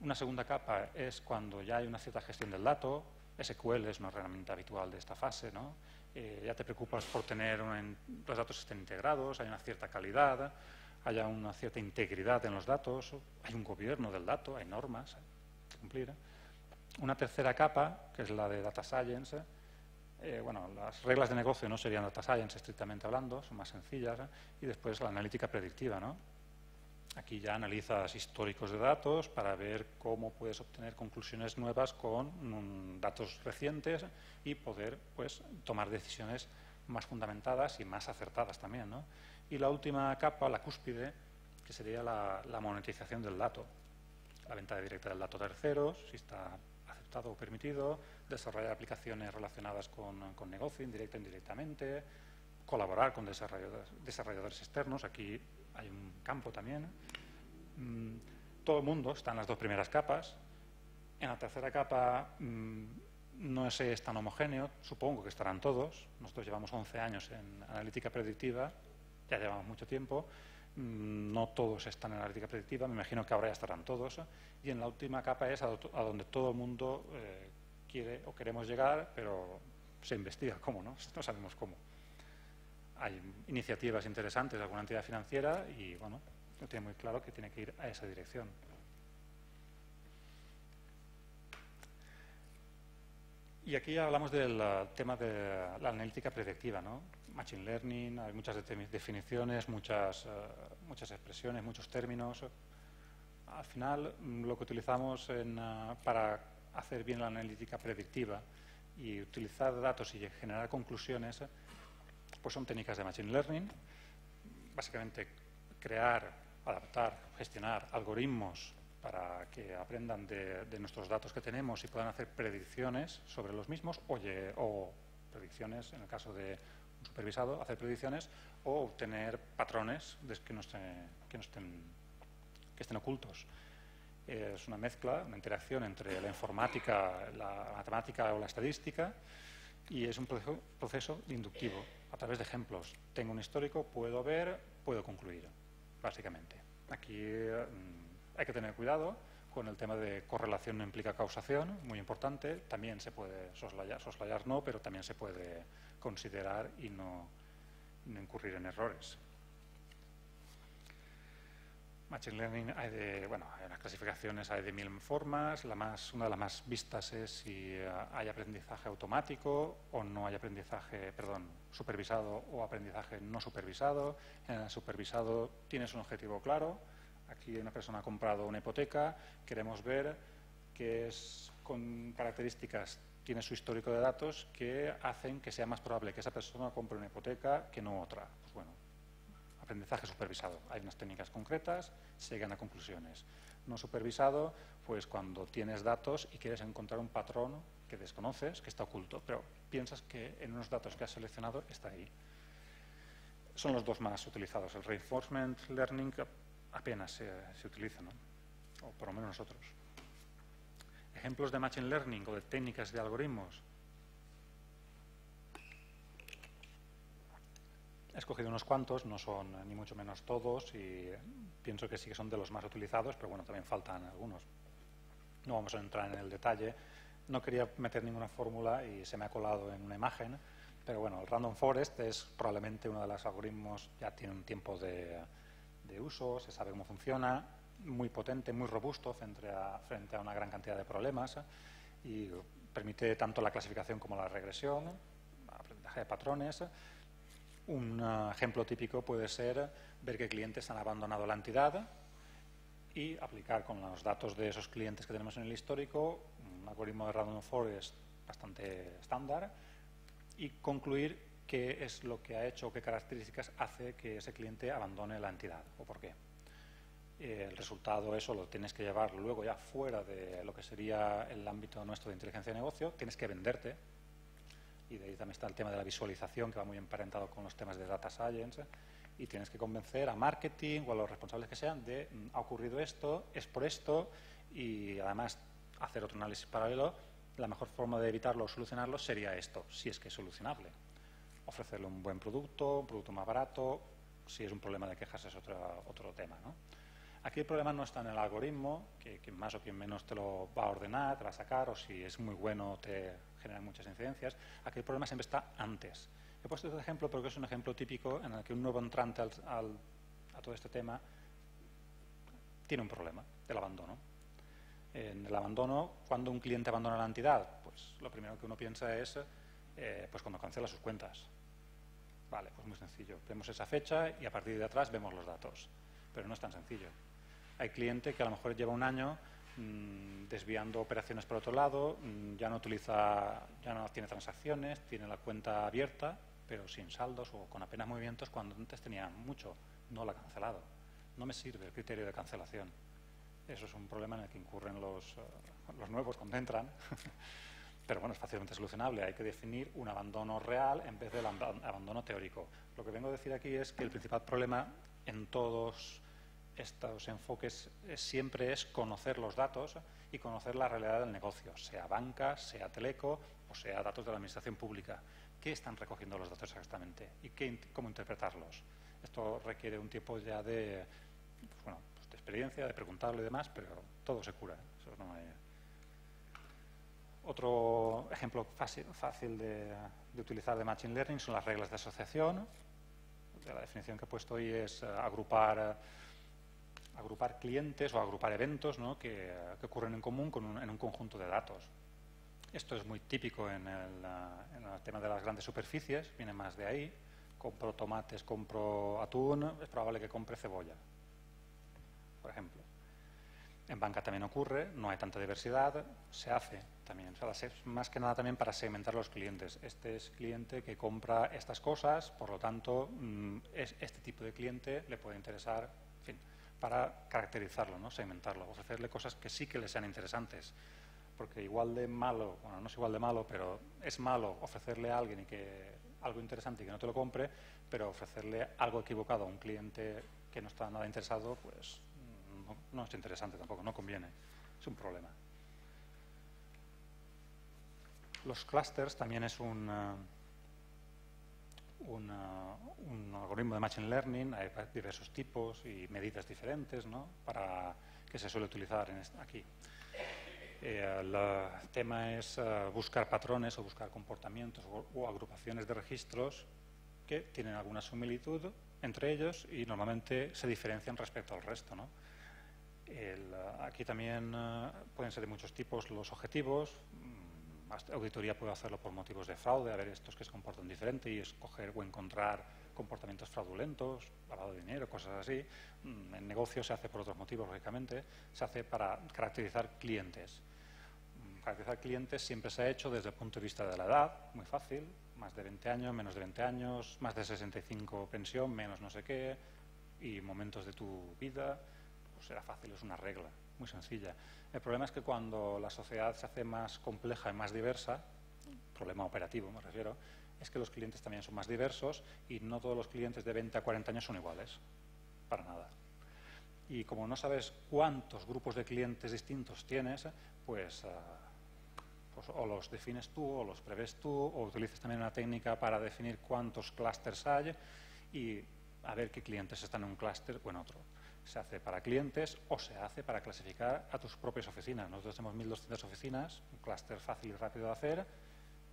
Una segunda capa es cuando ya hay una cierta gestión del dato, SQL es una herramienta habitual de esta fase, ¿no? Eh, ya te preocupas por tener los datos estén integrados, hay una cierta calidad, haya una cierta integridad en los datos, hay un gobierno del dato, hay normas que cumplir. Una tercera capa, que es la de Data Science, eh, bueno, las reglas de negocio no serían Data Science estrictamente hablando, son más sencillas, y después la analítica predictiva, ¿no? Aquí ya analizas históricos de datos para ver cómo puedes obtener conclusiones nuevas con mm, datos recientes y poder pues, tomar decisiones más fundamentadas y más acertadas también. ¿no? Y la última capa, la cúspide, que sería la, monetización del dato. La venta directa del dato a terceros, si está aceptado o permitido, desarrollar aplicaciones relacionadas con, con negocio, indirecta e indirectamente, colaborar con desarrolladores, externos. Aquí hay un campo también. Mm, todo el mundo está en las dos primeras capas. En la tercera capa mm, no es tan homogéneo, supongo que estarán todos. Nosotros llevamos 11 años en analítica predictiva, ya llevamos mucho tiempo. Mm, no todos están en analítica predictiva, me imagino que ahora ya estarán todos. Y en la última capa es a, donde todo el mundo eh, quiere o queremos llegar, pero se investiga cómo, ¿no? [LAUGHS] No sabemos cómo hay iniciativas interesantes de alguna entidad financiera y bueno, no tiene muy claro que tiene que ir a esa dirección. Y aquí hablamos del uh, tema de la analítica predictiva, ¿no? Machine Learning, hay muchas definiciones, muchas, uh, muchas expresiones, muchos términos. Al final, mm, lo que utilizamos uh, para hacer bien la analítica predictiva y utilizar datos y generar conclusiones pues son técnicas de Machine Learning, básicamente crear, adaptar, gestionar algoritmos para que aprendan de, nuestros datos que tenemos y puedan hacer predicciones sobre los mismos o predicciones, en el caso de supervisado, hacer predicciones o obtener patrones que, no estén, que, estén, que estén ocultos. Es una mezcla, una interacción entre la informática, la matemática o la estadística y es un proceso inductivo a través de ejemplos. Tengo un histórico, puedo ver, puedo concluir, básicamente. Aquí mm, hay que tener cuidado con el tema de correlación no implica causación, muy importante. También se puede soslayar, soslayar no, pero también se puede considerar y no incurrir en errores. Machine Learning hay de, bueno, hay unas clasificaciones, hay de mil formas. La más, una de las más vistas es si eh, hay aprendizaje automático o no hay aprendizaje, perdón, supervisado o aprendizaje no supervisado. En el supervisado tienes un objetivo claro. Aquí una persona ha comprado una hipoteca, queremos ver qué es con características tiene su histórico de datos que hacen que sea más probable que esa persona compre una hipoteca que no otra. Pues bueno, aprendizaje supervisado. Hay unas técnicas concretas, se llegan a conclusiones. No supervisado, pues cuando tienes datos y quieres encontrar un patrón que desconoces, que está oculto, pero piensas que en unos datos que has seleccionado está ahí. Son los dos más utilizados. El reinforcement learning apenas se, se utiliza, ¿no? o por lo menos nosotros. Ejemplos de machine learning o de técnicas de algoritmos He escogido unos cuantos, no son ni mucho menos todos y pienso que sí que son de los más utilizados, pero bueno, también faltan algunos. No vamos a entrar en el detalle. No quería meter ninguna fórmula y se me ha colado en una imagen, pero bueno, el Random Forest es probablemente uno de los algoritmos, ya tiene un tiempo de, uso, se sabe cómo funciona, muy potente, muy robusto frente a, una gran cantidad de problemas y permite tanto la clasificación como la regresión, aprendizaje de patrones, un ejemplo típico puede ser ver qué clientes han abandonado la entidad y aplicar con los datos de esos clientes que tenemos en el histórico un algoritmo de random forest bastante estándar y concluir qué es lo que ha hecho qué características hace que ese cliente abandone la entidad o por qué. El resultado, eso lo tienes que llevar luego ya fuera de lo que sería el ámbito nuestro de inteligencia de negocio, tienes que venderte y de ahí también está el tema de la visualización, que va muy emparentado con los temas de data science, y tienes que convencer a marketing o a los responsables que sean de mm, ha ocurrido esto, es por esto y además hacer otro análisis paralelo. La mejor forma de evitarlo o solucionarlo sería esto, si es que es solucionable. Ofrecerle un buen producto, un producto más barato, si es un problema de quejas es otro, otro tema. ¿no? Aquí el problema no está en el algoritmo, que, que más o quien menos te lo va a ordenar, te va a sacar, o si es muy bueno te genera muchas incidencias. Aquí el problema siempre está antes. He puesto este ejemplo porque es un ejemplo típico en el que un nuevo entrante al, a todo este tema tiene un problema del abandono. En el abandono, cuando un cliente abandona la entidad, pues lo primero que uno piensa es eh, pues cuando cancela sus cuentas. Vale, pues muy sencillo. Vemos esa fecha y a partir de atrás vemos los datos. Pero no es tan sencillo. Hay cliente que a lo mejor lleva un año mmm, desviando operaciones por otro lado, mmm, ya no utiliza, ya no tiene transacciones, tiene la cuenta abierta, pero sin saldos o con apenas movimientos cuando antes tenía mucho. No la ha cancelado. No me sirve el criterio de cancelación. Eso es un problema en el que incurren los, uh, los nuevos cuando entran. [LAUGHS] pero bueno, es fácilmente solucionable. Hay que definir un abandono real en vez del abandono teórico. Lo que vengo a decir aquí es que el principal problema en todos estos enfoques siempre es conocer los datos y conocer la realidad del negocio, sea banca, sea teleco o sea datos de la administración pública. ¿Qué están recogiendo los datos exactamente y qué, cómo interpretarlos? Esto requiere un tiempo ya de, bueno, pues de experiencia, de preguntarle y demás, pero todo se cura. Hay... Otro ejemplo fácil, fácil de, utilizar de Machine Learning son las reglas de asociación. La definición que he puesto hoy es uh, agrupar agrupar clientes o agrupar eventos que, ocurren en común con un, en un conjunto de datos. Esto es muy típico en el, en el, tema de las grandes superficies, viene más de ahí. Compro tomates, compro atún, es probable que compre cebolla, por ejemplo. En banca también ocurre, no hay tanta diversidad, se hace también, o sea, más que nada también para segmentar los clientes. Este es cliente que compra estas cosas, por lo tanto, mm, es, este tipo de cliente le puede interesar, en para caracterizarlo, ¿no? segmentarlo, ofrecerle cosas que sí que le sean interesantes. Porque igual de malo, bueno, no es igual de malo, pero es malo ofrecerle a alguien y que, algo interesante y que no te lo compre, pero ofrecerle algo equivocado a un cliente que no está nada interesado, pues no, no es interesante tampoco, no conviene. Es un problema. Los clusters también es un... Uh, una, un algoritmo de Machine Learning, hay diversos tipos y medidas diferentes ¿no? para que se suele utilizar en aquí. Eh, el tema es uh, buscar patrones o buscar comportamientos o, o, agrupaciones de registros que tienen alguna similitud entre ellos y normalmente se diferencian respecto al resto. ¿no? El, aquí también uh, pueden ser de muchos tipos los objetivos, auditoría puede hacerlo por motivos de fraude, a ver estos que se comportan diferente y escoger o encontrar comportamientos fraudulentos, lavado de dinero, cosas así. Mm, en negocio se hace por otros motivos, lógicamente, se hace para caracterizar clientes. Mm, caracterizar clientes siempre se ha hecho desde el punto de vista de la edad, muy fácil, más de 20 años, menos de 20 años, más de 65 pensión, menos no sé qué, y momentos de tu vida, pues era fácil, es una regla, muy sencilla. El problema es que cuando la sociedad se hace más compleja y más diversa, problema operativo me refiero, es que los clientes también son más diversos y no todos los clientes de 20 a 40 años son iguales, para nada. Y como no sabes cuántos grupos de clientes distintos tienes, pues, uh, pues o los defines tú o los prevés tú o utilizas también una técnica para definir cuántos clústeres hay y a ver qué clientes están en un clúster o en otro se hace para clientes o se hace para clasificar a tus propias oficinas. Nosotros tenemos 1.200 oficinas, un clúster fácil y rápido de hacer,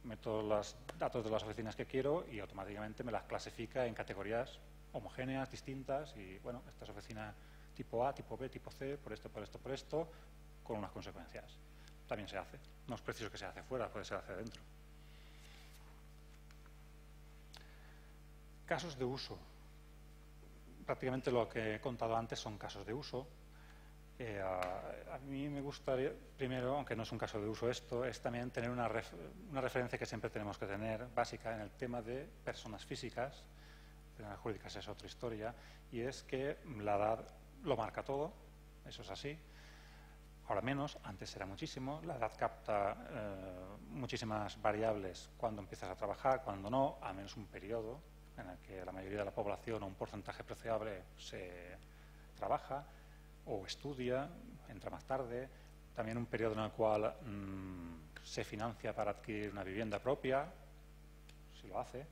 meto los datos de las oficinas que quiero y automáticamente me las clasifica en categorías homogéneas, distintas y, bueno, esta es oficina tipo A, tipo B, tipo C, por esto, por esto, por esto, con unas consecuencias. También se hace. No es preciso que se hace fuera, puede ser hacia adentro. Casos de uso prácticamente lo que he contado antes son casos de uso. Eh, a, a, mí me gustaría, primero, aunque no es un caso de uso esto, es también tener una, ref, una referencia que siempre tenemos que tener, básica, en el tema de personas físicas, personas jurídicas es otra historia, y es que la edad lo marca todo, eso es así. Ahora menos, antes era muchísimo, la edad capta eh, muchísimas variables cuando empiezas a trabajar, cuando no, al menos un periodo, en el que la mayoría de la población o un porcentaje apreciable se trabaja o estudia, entra más tarde. También un periodo en el cual mm, se financia para adquirir una vivienda propia, si lo hace.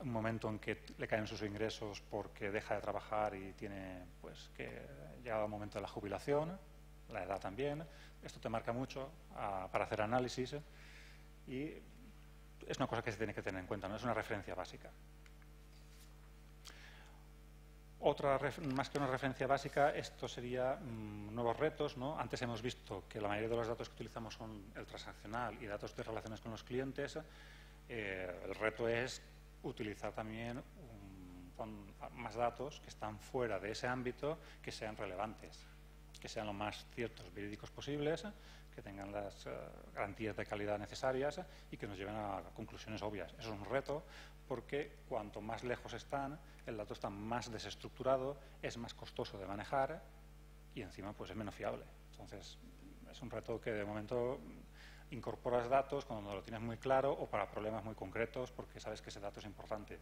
Un momento en que le caen sus ingresos porque deja de trabajar y tiene pues que llega el momento de la jubilación, la edad también. Esto te marca mucho ah, para hacer análisis y es una cosa que se tiene que tener en cuenta, no es una referencia básica. Otra, más que una referencia básica, esto sería mm, nuevos retos. ¿no? Antes hemos visto que la mayoría de los datos que utilizamos son el transaccional y datos de relaciones con los clientes. Eh, el reto es utilizar también más datos que están fuera de ese ámbito que sean relevantes, que sean lo más ciertos, verídicos posibles que tengan las eh, garantías de calidad necesarias y que nos lleven a conclusiones obvias. Eso es un reto porque cuanto más lejos están, el dato está más desestructurado, es más costoso de manejar y encima pues es menos fiable. Entonces, es un reto que de momento incorporas datos cuando lo tienes muy claro o para problemas muy concretos porque sabes que ese dato es importante.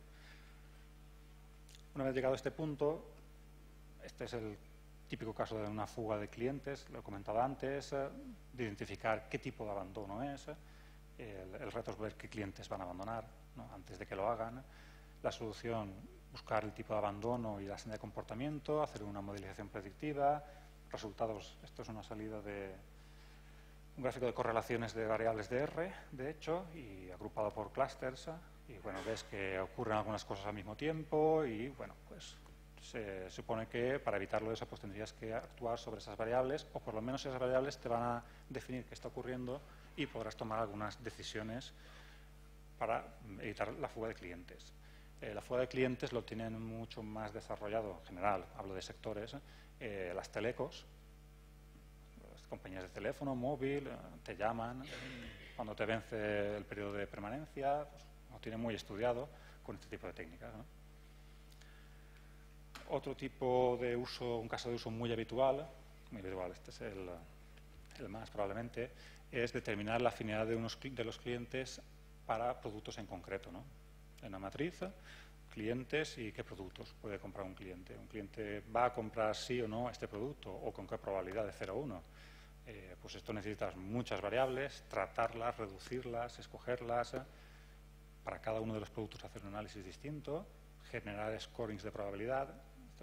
Una vez llegado a este punto, este es el típico caso de una fuga de clientes, lo he comentado antes, eh, de identificar qué tipo de abandono es, el, reto es ver qué clientes van a abandonar antes de que lo hagan, la solución, buscar el tipo de abandono y la senda de comportamiento, hacer una modelización predictiva, resultados, esto es una salida de un gráfico de correlaciones de variables de R, de hecho, y agrupado por clusters, y bueno, ves que ocurren algunas cosas al mismo tiempo y bueno, pues se supone que para evitarlo eso pues tendrías que actuar sobre esas variables o por lo menos esas variables te van a definir qué está ocurriendo y podrás tomar algunas decisiones para evitar la fuga de clientes. Eh, la fuga de clientes lo tienen mucho más desarrollado en general, hablo de sectores, eh, las telecos, las compañías de teléfono, móvil, eh, te llaman, cuando te vence el periodo de permanencia, pues, lo tienen muy estudiado con este tipo de técnicas. Otro tipo de uso, un caso de uso muy habitual, muy habitual, este es el, más probablemente, es determinar la afinidad de, unos, de los clientes para productos en concreto. ¿no? En la matriz, clientes y qué productos puede comprar un cliente. Un cliente va a comprar sí o no este producto o con qué probabilidad de 0 a 1. Eh, pues esto necesitas muchas variables, tratarlas, reducirlas, escogerlas, para cada uno de los productos hacer un análisis distinto, generar scorings de probabilidad,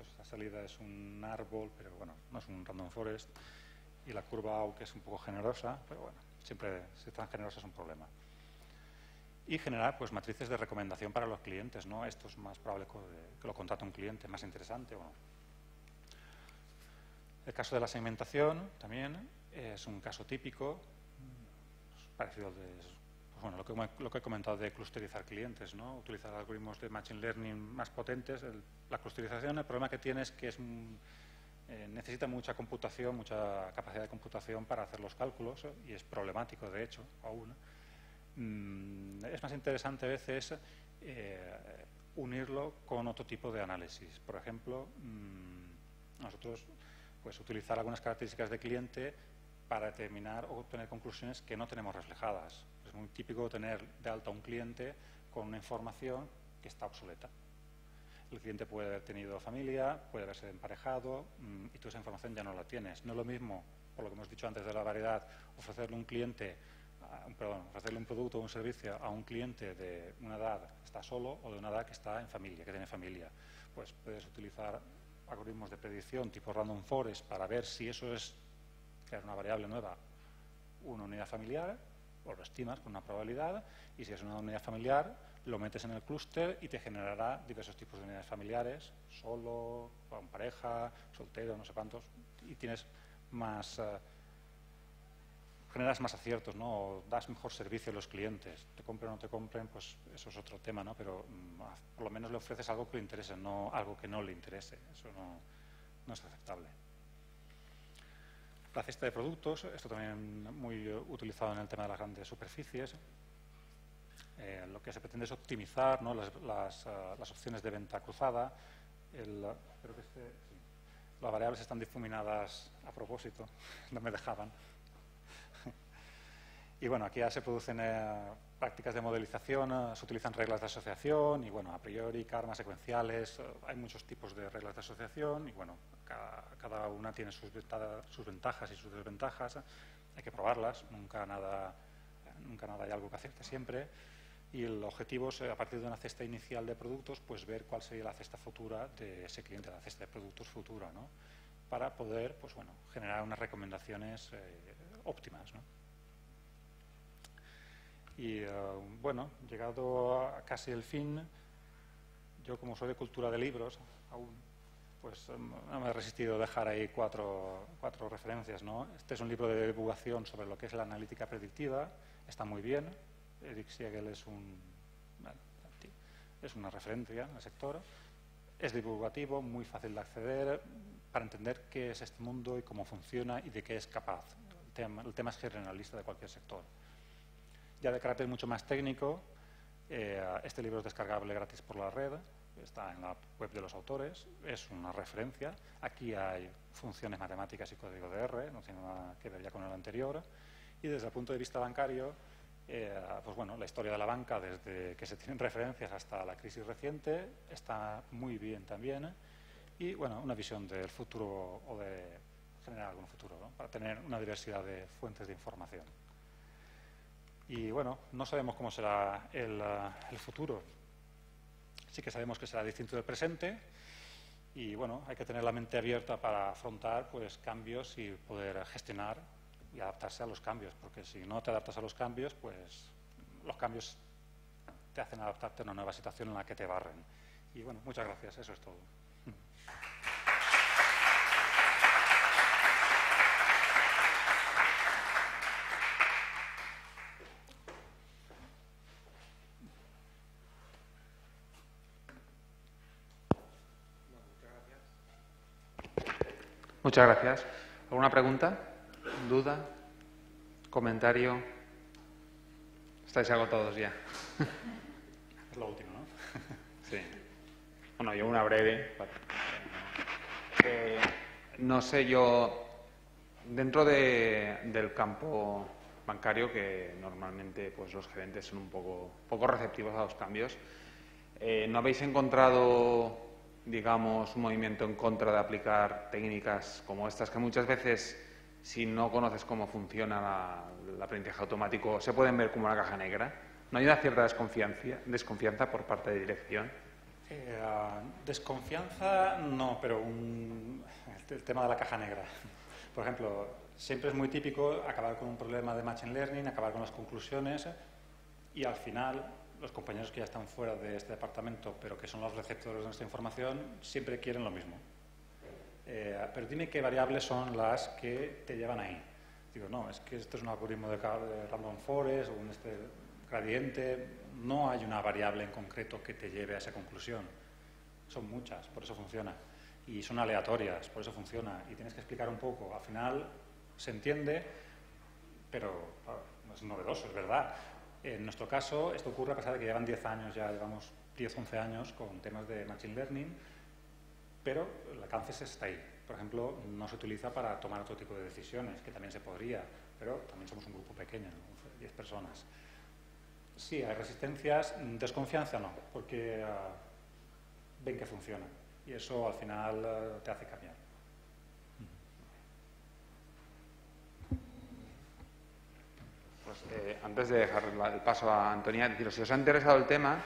esta salida es un árbol, pero bueno, no es un random forest. Y la curva aunque es un poco generosa, pero bueno, siempre si es tan generosa es un problema. Y generar pues matrices de recomendación para los clientes, ¿no? Esto es más probable que lo contrate un cliente, más interesante. Bueno. El caso de la segmentación también es un caso típico, parecido de bueno, lo que, he comentado de clusterizar clientes, ¿no? utilizar algoritmos de Machine Learning más potentes. la clusterización, el problema que tiene es que es, eh, necesita mucha computación, mucha capacidad de computación para hacer los cálculos y es problemático, de hecho, aún. Mm, es más interesante a veces eh, unirlo con otro tipo de análisis. Por ejemplo, mm, nosotros pues, utilizar algunas características de cliente para determinar o obtener conclusiones que no tenemos reflejadas es muy típico tener de alta un cliente con una información que está obsoleta. El cliente puede haber tenido familia, puede haberse emparejado mm, y toda esa información ya no la tienes. No es lo mismo, por lo que hemos dicho antes de la variedad, ofrecerle un cliente, perdón, ofrecerle un producto o un servicio a un cliente de una edad que está solo o de una edad que está en familia, que tiene familia. Pues puedes utilizar algoritmos de predicción tipo random forest para ver si eso es crear una variable nueva, una unidad familiar o lo estimas con una probabilidad y si es una unidad familiar lo metes en el clúster y te generará diversos tipos de unidades familiares, solo, con pareja, soltero, no sé cuántos, y tienes más, eh, generas más aciertos, ¿no? O das mejor servicio a los clientes. Te compren o no te compren, pues eso es otro tema, ¿no? Pero mm, por lo menos le ofreces algo que le interese, no algo que no le interese. Eso no, no es aceptable. La cesta de productos, esto también muy utilizado en el tema de las grandes superficies. Eh, lo que se pretende es optimizar las, eh, las, opciones de venta cruzada. este, Las variables están difuminadas a propósito, [LAUGHS] no me dejaban. [LAUGHS] Y bueno, aquí ya se producen eh, prácticas de modelización, eh, se utilizan reglas de asociación y bueno, a priori, karmas secuenciales, eh, hay muchos tipos de reglas de asociación y bueno, cada, una tiene sus, ventajas y sus desventajas, hay que probarlas, nunca nada, nunca nada hay algo que acepte siempre y el objetivo es, a partir de una cesta inicial de productos, pues ver cuál sería la cesta futura de ese cliente, la cesta de productos futura, ¿no? para poder pues, bueno, generar unas recomendaciones óptimas. ¿no? Y eh, bueno, llegado a casi el fin, yo como soy de cultura de libros, aún pues em, no me he resistido a dejar ahí cuatro, cuatro referencias. ¿no? Este es un libro de divulgación sobre lo que es la analítica predictiva, está muy bien. Eric Siegel es, un, es una referencia en el sector. Es divulgativo, muy fácil de acceder para entender qué es este mundo y cómo funciona y de qué es capaz. El tema, el tema es generalista de cualquier sector. Ya de carácter mucho más técnico, eh, este libro es descargable gratis por la red, está en la web de los autores, es una referencia. Aquí hay funciones matemáticas y código de R, no tiene nada que ver ya con el anterior. Y desde el punto de vista bancario, eh, pues bueno, la historia de la banca, desde que se tienen referencias hasta la crisis reciente, está muy bien también. Y bueno, una visión del futuro o de generar algún futuro, para tener una diversidad de fuentes de información. Y bueno, no sabemos cómo será el, eh, futuro. Sí que sabemos que será distinto del presente y bueno, hay que tener la mente abierta para afrontar pues, cambios y poder gestionar y adaptarse a los cambios, porque si no te adaptas a los cambios, pues los cambios te hacen adaptarte a una nueva situación en la que te barren. Y bueno, muchas gracias, eso es todo. Muchas gracias. ¿Alguna pregunta? ¿Duda? ¿Comentario? Estáis agotados ya. [LAUGHS] Es lo último, ¿no? [LAUGHS] Sí. Bueno, yo una breve. no sé, yo, dentro del campo bancario, que normalmente pues, los gerentes son un poco, poco receptivos a los cambios, eh, ¿no habéis encontrado digamos, un movimiento en contra de aplicar técnicas como estas, que muchas veces, si no conoces cómo funciona el aprendizaje automático, se pueden ver como una caja negra. ¿No hay una cierta desconfianza, desconfianza por parte de dirección? Eh, desconfianza no, pero el tema de la caja negra. Por ejemplo, siempre es muy típico acabar con un problema de machine learning, acabar con las conclusiones y al final los compañeros que ya están fuera de este departamento, pero que son los receptores de nuestra información, siempre quieren lo mismo. Eh, pero dime qué variables son las que te llevan ahí. Digo, no, es que esto es un algoritmo de, random forest o un este gradiente. No hay una variable en concreto que te lleve a esa conclusión. Son muchas, por eso funciona. Y son aleatorias, por eso funciona. Y tienes que explicar un poco. Al final se entiende, pero es novedoso, es verdad. En nuestro caso, esto ocurre a pesar de que llevan 10 años, ya llevamos 10, 11 años con temas de Machine Learning, pero el alcance está ahí. Por ejemplo, no se utiliza para tomar otro tipo de decisiones, que también se podría, pero también somos un grupo pequeño, 10 personas. Sí, hay resistencias, desconfianza no, porque ah, ven que funciona y eso al final ah, te hace cambiar. Eh, antes de dejar el paso a Antonia, deciros, si os ha interesado el tema,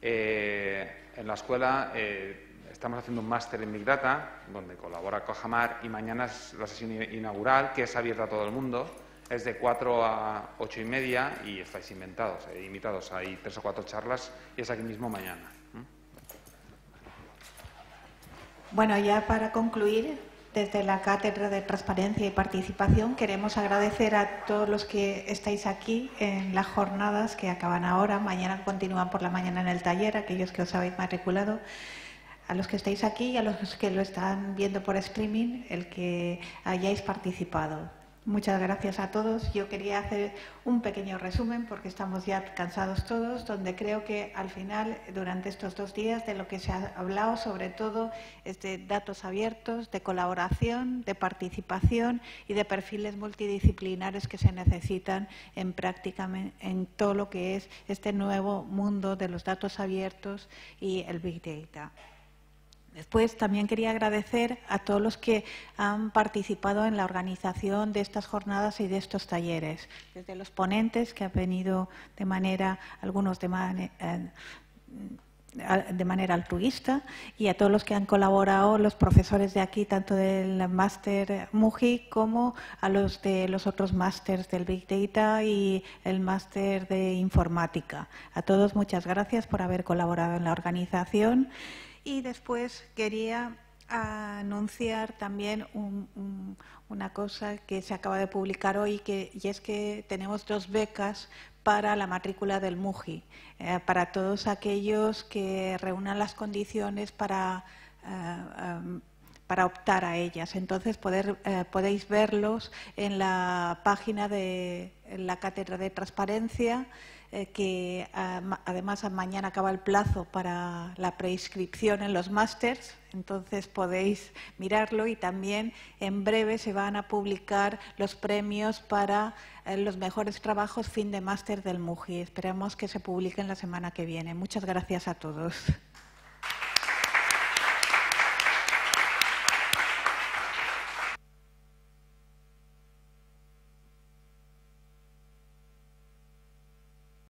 eh, en la escuela eh, estamos haciendo un máster en Big Data, donde colabora Cojamar, y mañana es la sesión inaugural, que es abierta a todo el mundo. Es de 4 a 8 y media y estáis inventados, invitados. Hay tres o cuatro charlas y es aquí mismo mañana. Bueno, ya para concluir, desde la Cátedra de Transparencia y Participación queremos agradecer a todos los que estáis aquí en las jornadas que acaban ahora. Mañana continúan por la mañana en el taller, aquellos que os habéis matriculado. A los que estáis aquí y a los que lo están viendo por streaming, el que hayáis participado. Muchas gracias a todos. Yo quería hacer un pequeño resumen porque estamos ya cansados todos, donde creo que al final, durante estos dos días, de lo que se ha hablado, sobre todo, es de datos abiertos, de colaboración, de participación y de perfiles multidisciplinares que se necesitan en prácticamente en todo lo que es este nuevo mundo de los datos abiertos y el Big Data. Después también quería agradecer a todos los que han participado en la organización de estas jornadas y de estos talleres, desde los ponentes que han venido de manera, algunos de, eh, de manera altruista y a todos los que han colaborado, los profesores de aquí, tanto del máster MUJI como a los de los otros másters del Big Data y el máster de informática. A todos muchas gracias por haber colaborado en la organización. Y después quería anunciar también una cosa que se acaba de publicar hoy, que, y es que tenemos dos becas para la matrícula del MUJI, eh, para todos aquellos que reúnan las condiciones para, eh, para optar a ellas. Entonces eh, podéis verlos en la página de la Cátedra de Transparencia. Eh, que además mañana acaba el plazo para la preinscripción en los másters, entonces podéis mirarlo y también en breve se van a publicar los premios para eh, los mejores trabajos fin de máster del MUJI. Esperamos que se publiquen la semana que viene. Muchas gracias a todos.